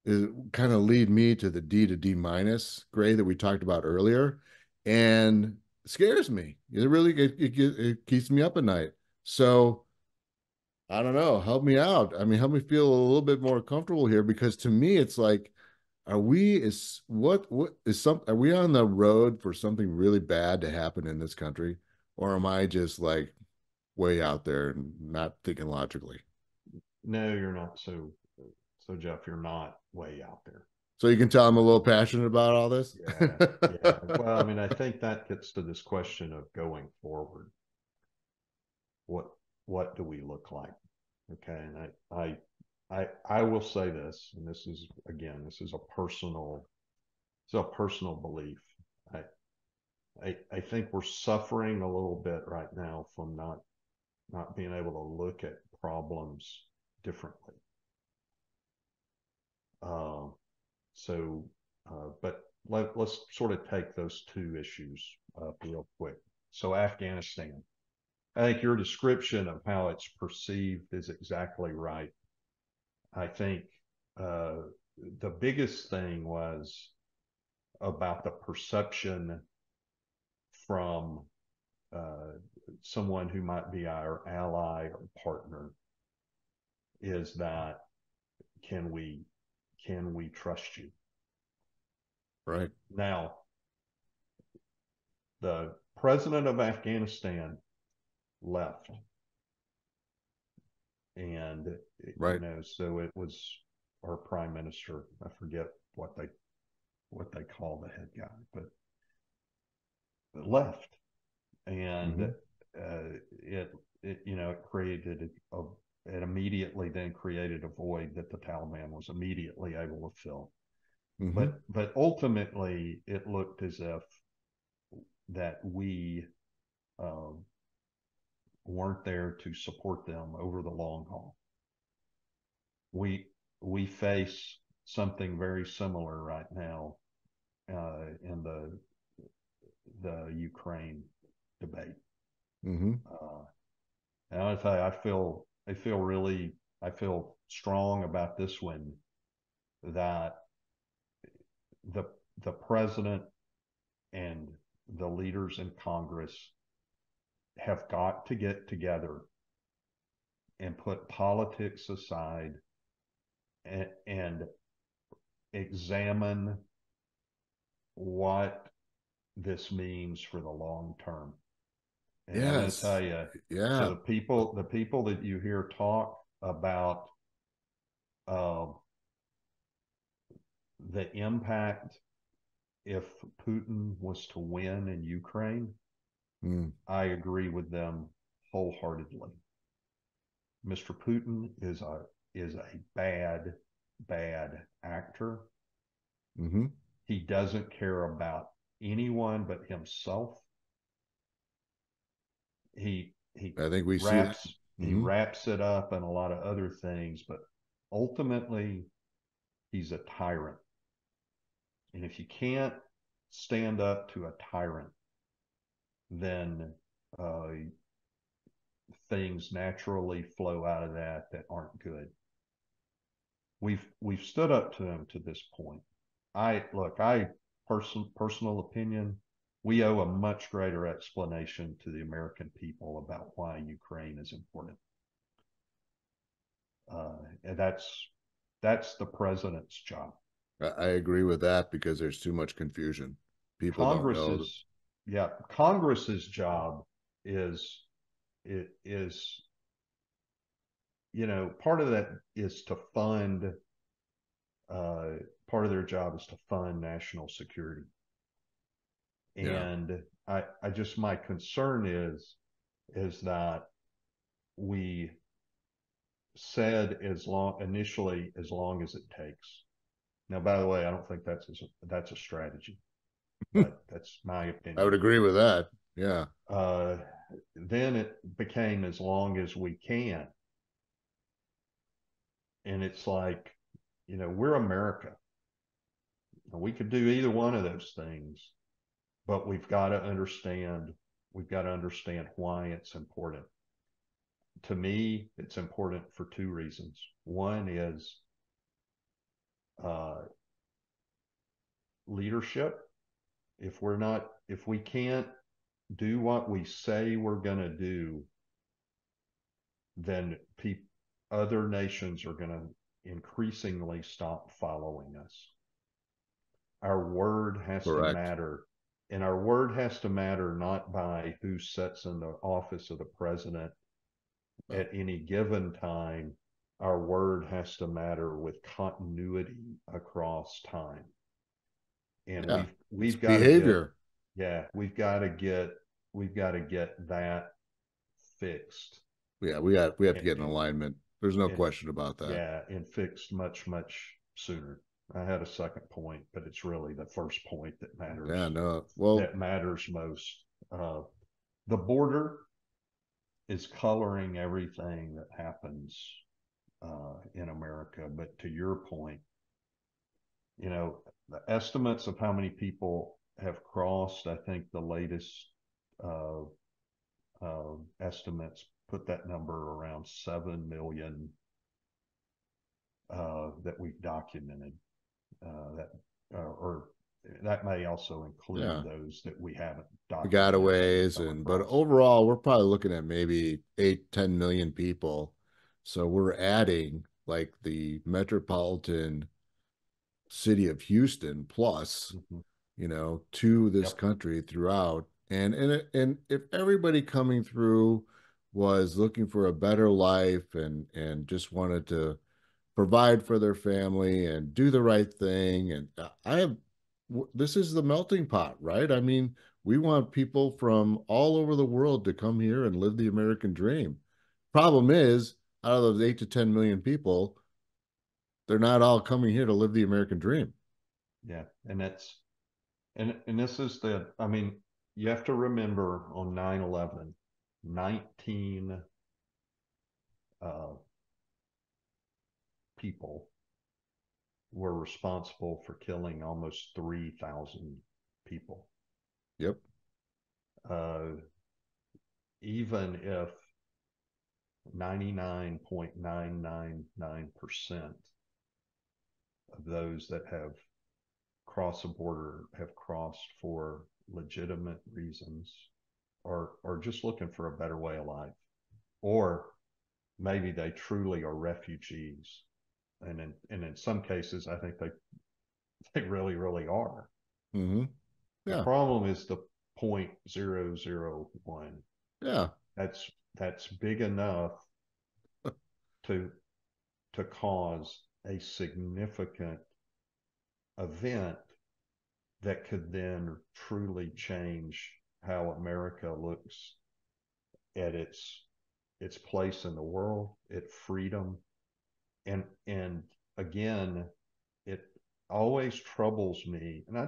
is kind of lead me to the D to D minus grade that we talked about earlier, and scares me. It really it, it, it keeps me up at night. So I don't know. Help me out. I mean, help me feel a little bit more comfortable here because to me, it's like, are we is what what is some are we on the road for something really bad to happen in this country, or am I just like way out there and not thinking logically? No, you're not so so Jeff, you're not way out there. So you can tell I'm a little passionate about all this. Yeah, yeah. Well, I mean, I think that gets to this question of going forward. What what do we look like? Okay, and I I I I will say this, and this is again, this is a personal, it's a personal belief. I I think we're suffering a little bit right now from not not being able to look at problems differently. Uh, so, uh, but let, us sort of take those two issues up real quick. So, Afghanistan, I think your description of how it's perceived is exactly right. I think uh, the biggest thing was about the perception from uh, someone who might be our ally or partner is that can we can we trust you? Right. Now, the president of Afghanistan left. And, right. you know, so it was our prime minister. I forget what they what they call the head guy, but left. And mm-hmm. uh, it, it, you know, it created a, it immediately then created a void that the Taliban was immediately able to fill. Mm-hmm. But but ultimately, it looked as if that we um, weren't there to support them over the long haul. We we face something very similar right now uh, in the the Ukraine debate. Mm-hmm. Uh, and I you, I feel I feel really, I feel strong about this one that the the president and the leaders in Congress have got to get together and put politics aside and, and examine what this means for the long term. And yes. I'm tell you, yeah. So the people, the people that you hear talk about uh, the impact if Putin was to win in Ukraine, mm. I agree with them wholeheartedly. Mr. Putin is a is a bad, bad actor. Mm-hmm. He doesn't care about anyone but himself he he I think we wraps see mm-hmm. he wraps it up and a lot of other things, but ultimately he's a tyrant. And if you can't stand up to a tyrant, then uh, things naturally flow out of that that aren't good. We've we've stood up to him to this point. I look, I person personal opinion, we owe a much greater explanation to the American people about why Ukraine is important. Uh, and that's that's the president's job. I agree with that because there's too much confusion. People Congress's, yeah, Congress's job is it is you know part of that is to fund uh, part of their job is to fund national security. And yeah. i i just my concern is is that we said as long initially as long as it takes. Now by the way i don't think that's a, that's a strategy but that's my opinion. I would agree with that. Yeah. Uh, then it became as long as we can. And it's like you know we're america we could do either one of those things but we've got to understand we've got to understand why it's important. To me it's important for two reasons. One is uh, leadership. If we're not if we can't do what we say we're going to do then pe- other nations are going to increasingly stop following us our word has Correct. to matter and our word has to matter not by who sits in the office of the president at any given time. Our word has to matter with continuity across time. And yeah. we've we've got behavior. Get, yeah, we've got to get we've got to get that fixed. Yeah, we have we have and, to get an alignment. There's no and, question about that. Yeah, and fixed much much sooner. I had a second point, but it's really the first point that matters. Yeah, no. Well, that matters most. Uh, the border is coloring everything that happens uh, in America. But to your point, you know, the estimates of how many people have crossed, I think the latest uh, uh estimates put that number around 7 million uh, that we've documented. Uh, that uh, or that may also include yeah. those that we haven't gotaways and but overall we're probably looking at maybe eight ten million people so we're adding like the metropolitan city of houston plus mm-hmm. you know to this yep. country throughout and and and if everybody coming through was looking for a better life and and just wanted to provide for their family and do the right thing. And I have, this is the melting pot, right? I mean, we want people from all over the world to come here and live the American dream. Problem is, out of those eight to 10 million people, they're not all coming here to live the American dream. Yeah. And that's, and, and this is the, I mean, you have to remember on 9 11, 19 uh, people were responsible for killing almost 3,000 people. Yep. Uh, even if 99.999% of those that have crossed a border have crossed for legitimate reasons or, or just looking for a better way of life. Or maybe they truly are refugees and in and in some cases, I think they they really really are. Mm-hmm. Yeah. The problem is the point zero zero one. Yeah, that's that's big enough to to cause a significant event that could then truly change how America looks at its its place in the world, its freedom, and and again it always troubles me and i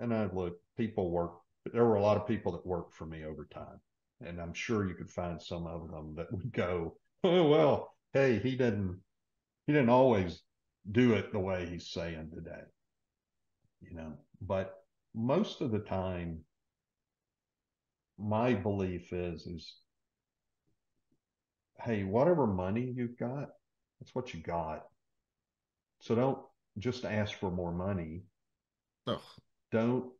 and i look people work there were a lot of people that worked for me over time and i'm sure you could find some of them that would go oh well hey he didn't he didn't always do it the way he's saying today you know? But most of the time my belief is is hey whatever money you've got that's what you got. So don't just ask for more money. Oh, don't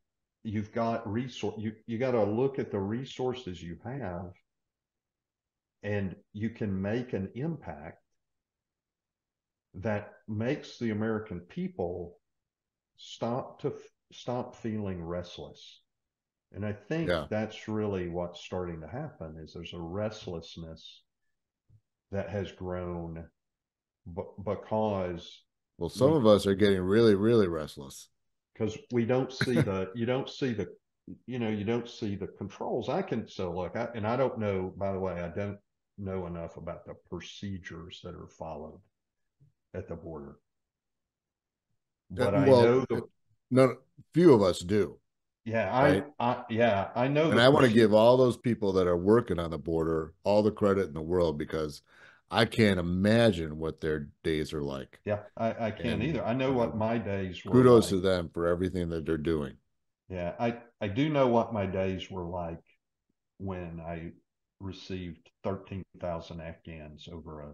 you've got resource you you got to look at the resources you have and you can make an impact that makes the american people stop to stop feeling restless and i think Yeah. that's really what's starting to happen is there's a restlessness that has grown b- because well, some We- of us are getting really, really restless. because we don't see the you don't see the you know you don't see the controls i can so look I, and i don't know by the way i don't know enough about the procedures that are followed at the border uh, but i well, know the No, few of us do. yeah i right. i yeah i know And I want to give all those people that are working on the border all the credit in the world because I can't imagine what their days are like. yeah i i can't and, either i know what my days were Kudos like. to them for everything that they're doing. Yeah, I, I do know what my days were like when I received 13,000 Afghans over a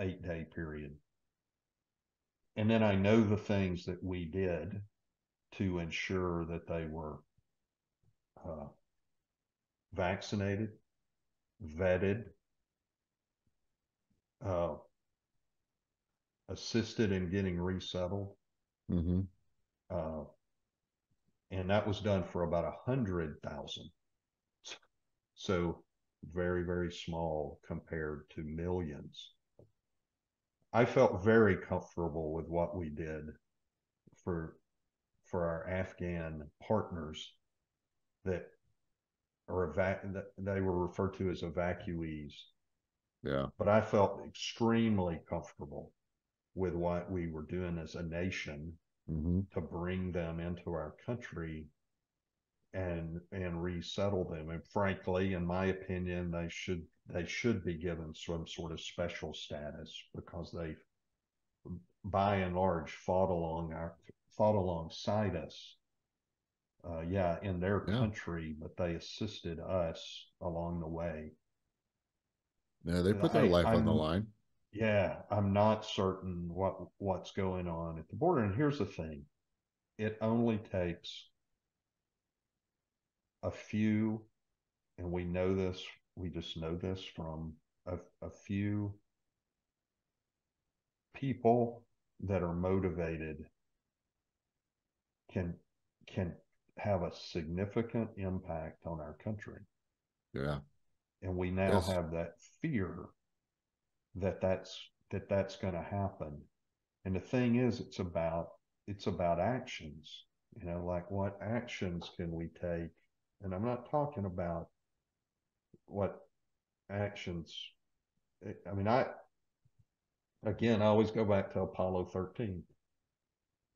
eight day period. And then I know the things that we did to ensure that they were uh, vaccinated, vetted, uh, assisted in getting resettled. hmm uh, and that was done for about a hundred thousand. So very, very small compared to millions. I felt very comfortable with what we did for for our Afghan partners that are evac- that they were referred to as evacuees Yeah. but I felt extremely comfortable with what we were doing as a nation hmm to bring them into our country and and resettle them and frankly in my opinion they should they should be given some sort of special status because they by and large fought along our fought alongside us uh, yeah in their Yeah. country but they assisted us along the way Yeah, they put their I- life on the line. yeah, I'm not certain what what's going on at the border. And here's the thing: it only takes a few, and we know this. We just know this from a, a few people that are motivated can can have a significant impact on our country Yeah. And we now Yes. have that fear that that's that that's going to happen. And the thing is it's about it's about actions you know like what actions can we take? And i'm not talking about what actions eh, i mean i again i always go back to apollo 13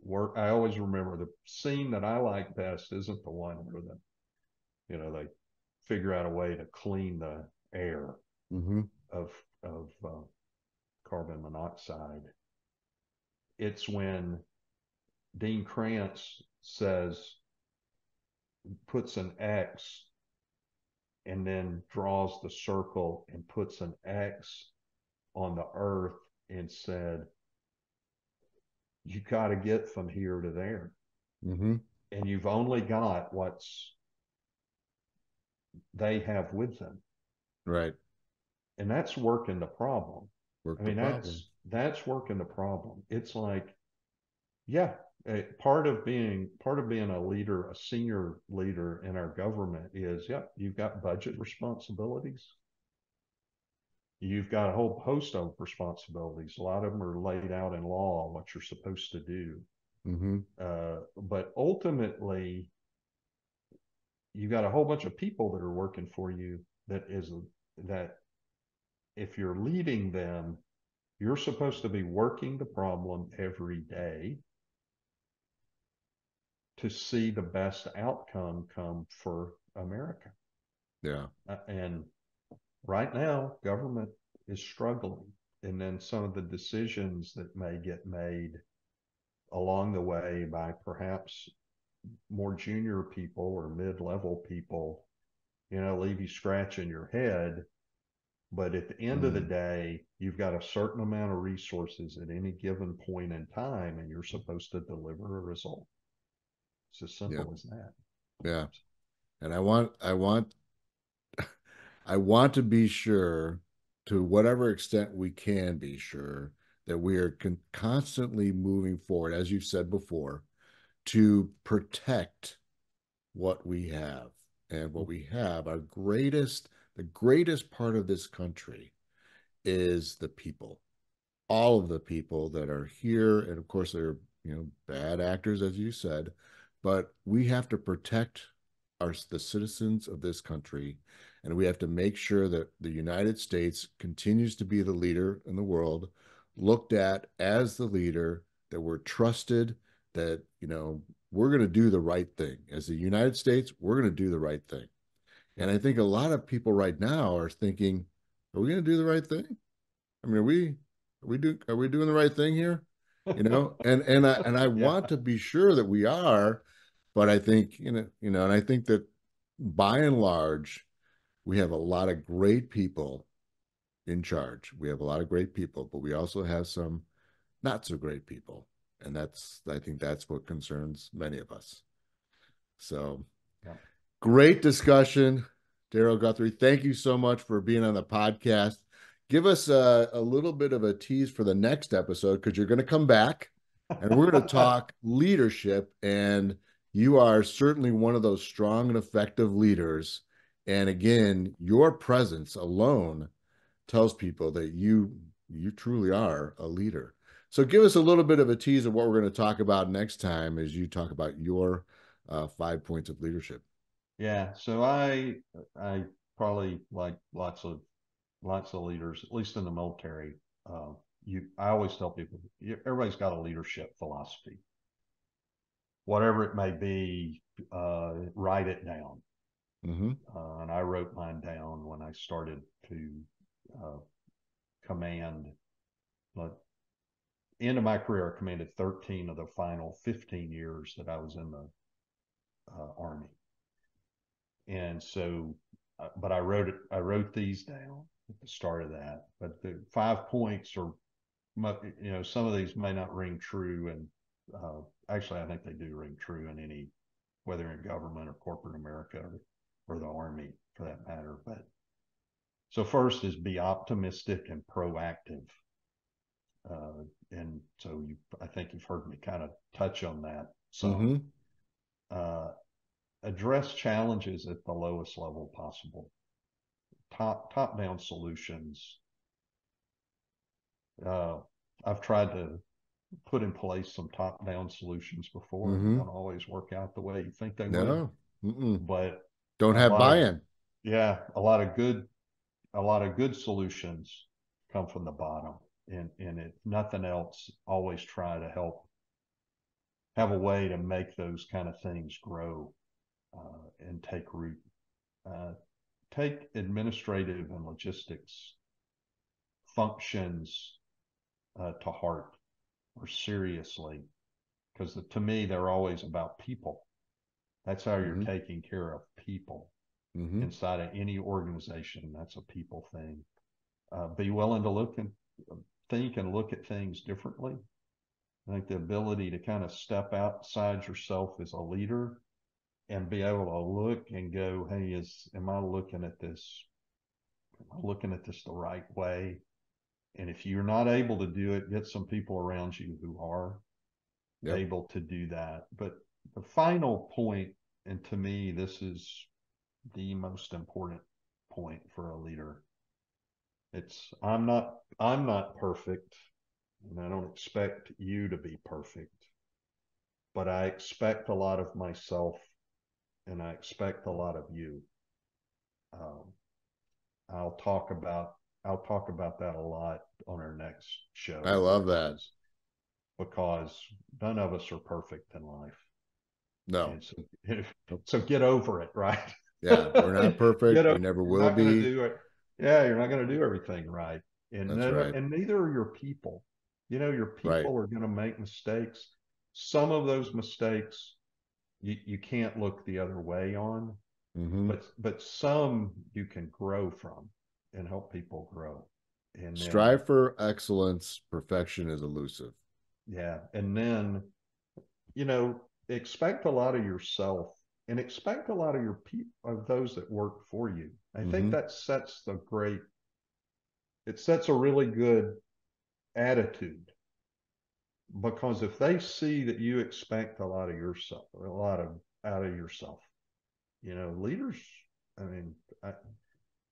where i always remember the scene that i like best isn't the one where the you know they figure out a way to clean the air hmm of of uh, carbon monoxide. It's when Dean Kranz says puts an X and then draws the circle and puts an X on the earth and said you got to get from here to there. Hmm and you've only got what's they have with them Right. and that's working the problem Work I mean, problem. that's that's working the problem. It's like, yeah, eh, part of being part of being a leader, a senior leader in our government is, yeah, you've got budget responsibilities. You've got a whole host of responsibilities. A lot of them are laid out in law, what you're supposed to do. hmm Uh, but ultimately, you got a whole bunch of people that are working for you. That is that if you're leading them, you're supposed to be working the problem every day to see the best outcome come for America. Yeah. Uh, and right now, government is struggling. And then some of the decisions that may get made along the way by perhaps more junior people or mid level people, you know, leave you scratching your head But at the end mm. of the mm. day, you've got a certain amount of resources at any given point in time, and you're supposed to deliver a result. It's as simple yeah. as that. Yeah. And I want, I want, I want to be sure to whatever extent we can be sure that we are con- constantly moving forward, as you've said before, to protect what we have. And what we have, our greatest, the greatest part of this country is the people. All of the people that are here, and of course, they're you know bad actors, as you said, but we have to protect our the citizens of this country, and we have to make sure that the United States continues to be the leader in the world, looked at as the leader, that we're trusted, that you know we're going to do the right thing. As the United States, we're going to do the right thing. And I think a lot of people right now are thinking, are we going to do the right thing? I mean, are we are we do are we doing the right thing here? You know, and and I and I yeah. want to be sure that we are, but I think you know, you know, and I think that by and large, we have a lot of great people in charge. We have a lot of great people, but we also have some not so great people and that's i think that's what concerns many of us. So yeah. great discussion. Darrell guthrie thank you so much for being on the podcast. Give us a, a little bit of a tease for the next episode because you're going to come back and we're going to talk leadership. And you are certainly one of those strong and effective leaders. And again your presence alone tells people that you you truly are a leader so give us a little bit of a tease of what we're going to talk about next time as you talk about your uh, five points of leadership. Yeah. So I I probably like lots of lots of leaders, at least in the military. Uh, you I always tell people everybody's got a leadership philosophy. Whatever it may be, uh, write it down. Mm-hmm. Uh, and I wrote mine down when I started to uh, command end of my career, I commanded 13 of the final 15 years that I was in the uh, Army. And so, uh, but I wrote it, I wrote these down at the start of that. But the five points are, you know, some of these may not ring true. And uh, actually, I think they do ring true in any, whether in government or corporate America or, or the Army for that matter. But so, first is be optimistic and proactive. Uh, and so you, I think you've heard me kind of touch on that. So, mm-hmm. uh, address challenges at the lowest level possible. Top top down solutions. Uh, I've tried to put in place some top down solutions before. Mm-hmm. They don't always work out the way you think they no. will. But don't have buy-in. Yeah, a lot of good, a lot of good solutions come from the bottom and and if nothing else, always try to help have a way to make those kind of things grow uh, and take root. Uh, take administrative and logistics functions uh, to heart or seriously, because to me they're always about people. That's how you're mm-hmm. taking care of people mm-hmm. inside of any organization. That's a people thing. Uh, be willing to look and think and look at things differently. I think the ability to kind of step outside yourself as a leader and be able to look and go, hey, is am I looking at this? Am I looking at this the right way? And if you're not able to do it, get some people around you who are yep. able to do that. But the final point, and to me, this is the most important point for a leader, it's I'm not I'm not perfect, and I don't expect you to be perfect, but I expect a lot of myself, and I expect a lot of you. Um, I'll talk about I'll talk about that a lot on our next show. I love that because none of us are perfect in life. No. So, so, get over it, right? Yeah, we're not perfect. we never will be yeah, you're not going to do everything right. And then, right. and neither are your people. You know, your people right. are going to make mistakes. Some of those mistakes you, you can't look the other way on, mm-hmm. but but some you can grow from. and help people grow. And then, strive for excellence. Perfection is elusive. Yeah. And then, you know, expect a lot of yourself and expect a lot of your people of those that work for you. I mm-hmm. think that sets the great it sets a really good attitude because if they see that you expect a lot of yourself a lot of out of yourself you know leaders i mean i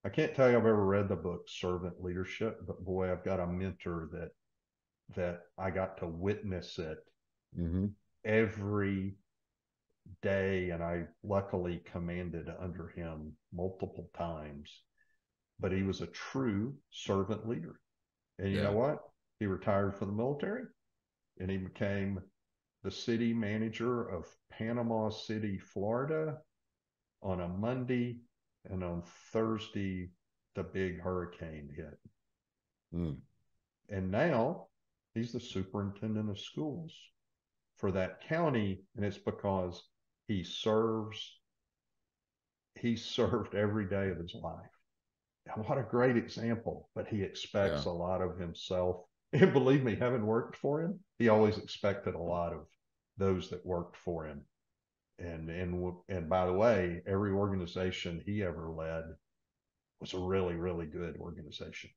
i can't tell you i've ever read the book servant leadership but boy i've got a mentor that that i got to witness it mm-hmm. every day and i luckily commanded under him multiple times but he was a true servant leader. And you yeah. know what? He retired from the military and he became the city manager of Panama City, Florida on a Monday. And on Thursday, the big hurricane hit. Mm. And now he's the superintendent of schools for that county. And it's because he serves, he served every day of his life what a great example. But he expects yeah. a lot of himself. And believe me, having worked for him, he always expected a lot of those that worked for him. And and and by the way, every organization he ever led was a really really good organization.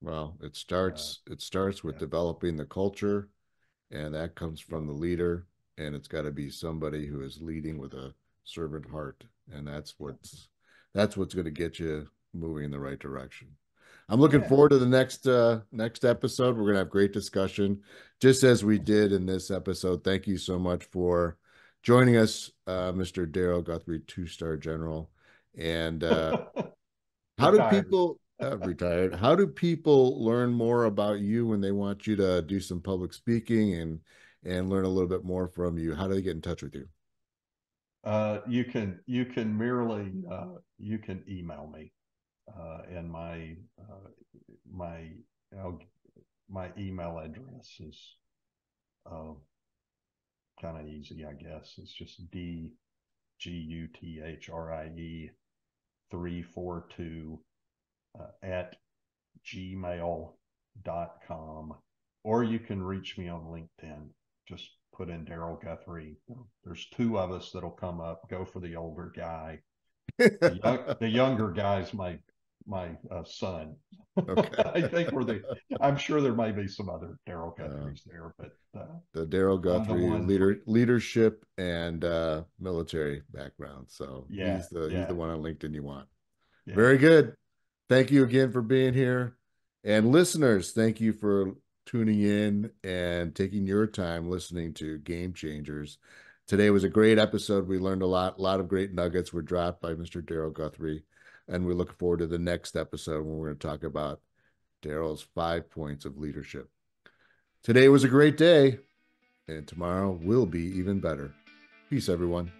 Well, it starts uh, it starts with yeah. developing the culture, and that comes from the leader, and it's got to be somebody who is leading with a servant heart, and that's what's that's what's going to get you moving in the right direction. I'm looking yeah. forward to the next uh next episode. We're gonna have great discussion, just as we did in this episode. Thank you so much for joining us, uh, Mr. Darrell Guthrie, two star general. And uh, how do people uh, retired? How do people learn more about you when they want you to do some public speaking and and learn a little bit more from you? How do they get in touch with you? Uh, you can you can merely uh, you can email me uh, and my uh, my my email address is uh, kind of easy, I guess. It's just D G U T H R I E three four two uh, at gmail.com or you can reach me on LinkedIn. Just put in Darrell Guthrie. There's two of us that'll come up. Go for the older guy. the, young, the younger guys might my uh, son. Okay. I think we're the. I'm sure there may be some other Darrell Guthries uh, there, but uh, the Darrell Guthrie the leader, leadership and uh, military background. So yeah, he's the yeah. he's the one on LinkedIn you want. Yeah. Very good. Thank you again for being here, and listeners, thank you for tuning in and taking your time listening to Game Changers. Today was a great episode. We learned a lot. A lot of great nuggets were dropped by Mr. Darrell Guthrie. And we look forward to the next episode when we're going to talk about Darrell's five points of leadership. Today was a great day, and tomorrow will be even better. Peace, everyone.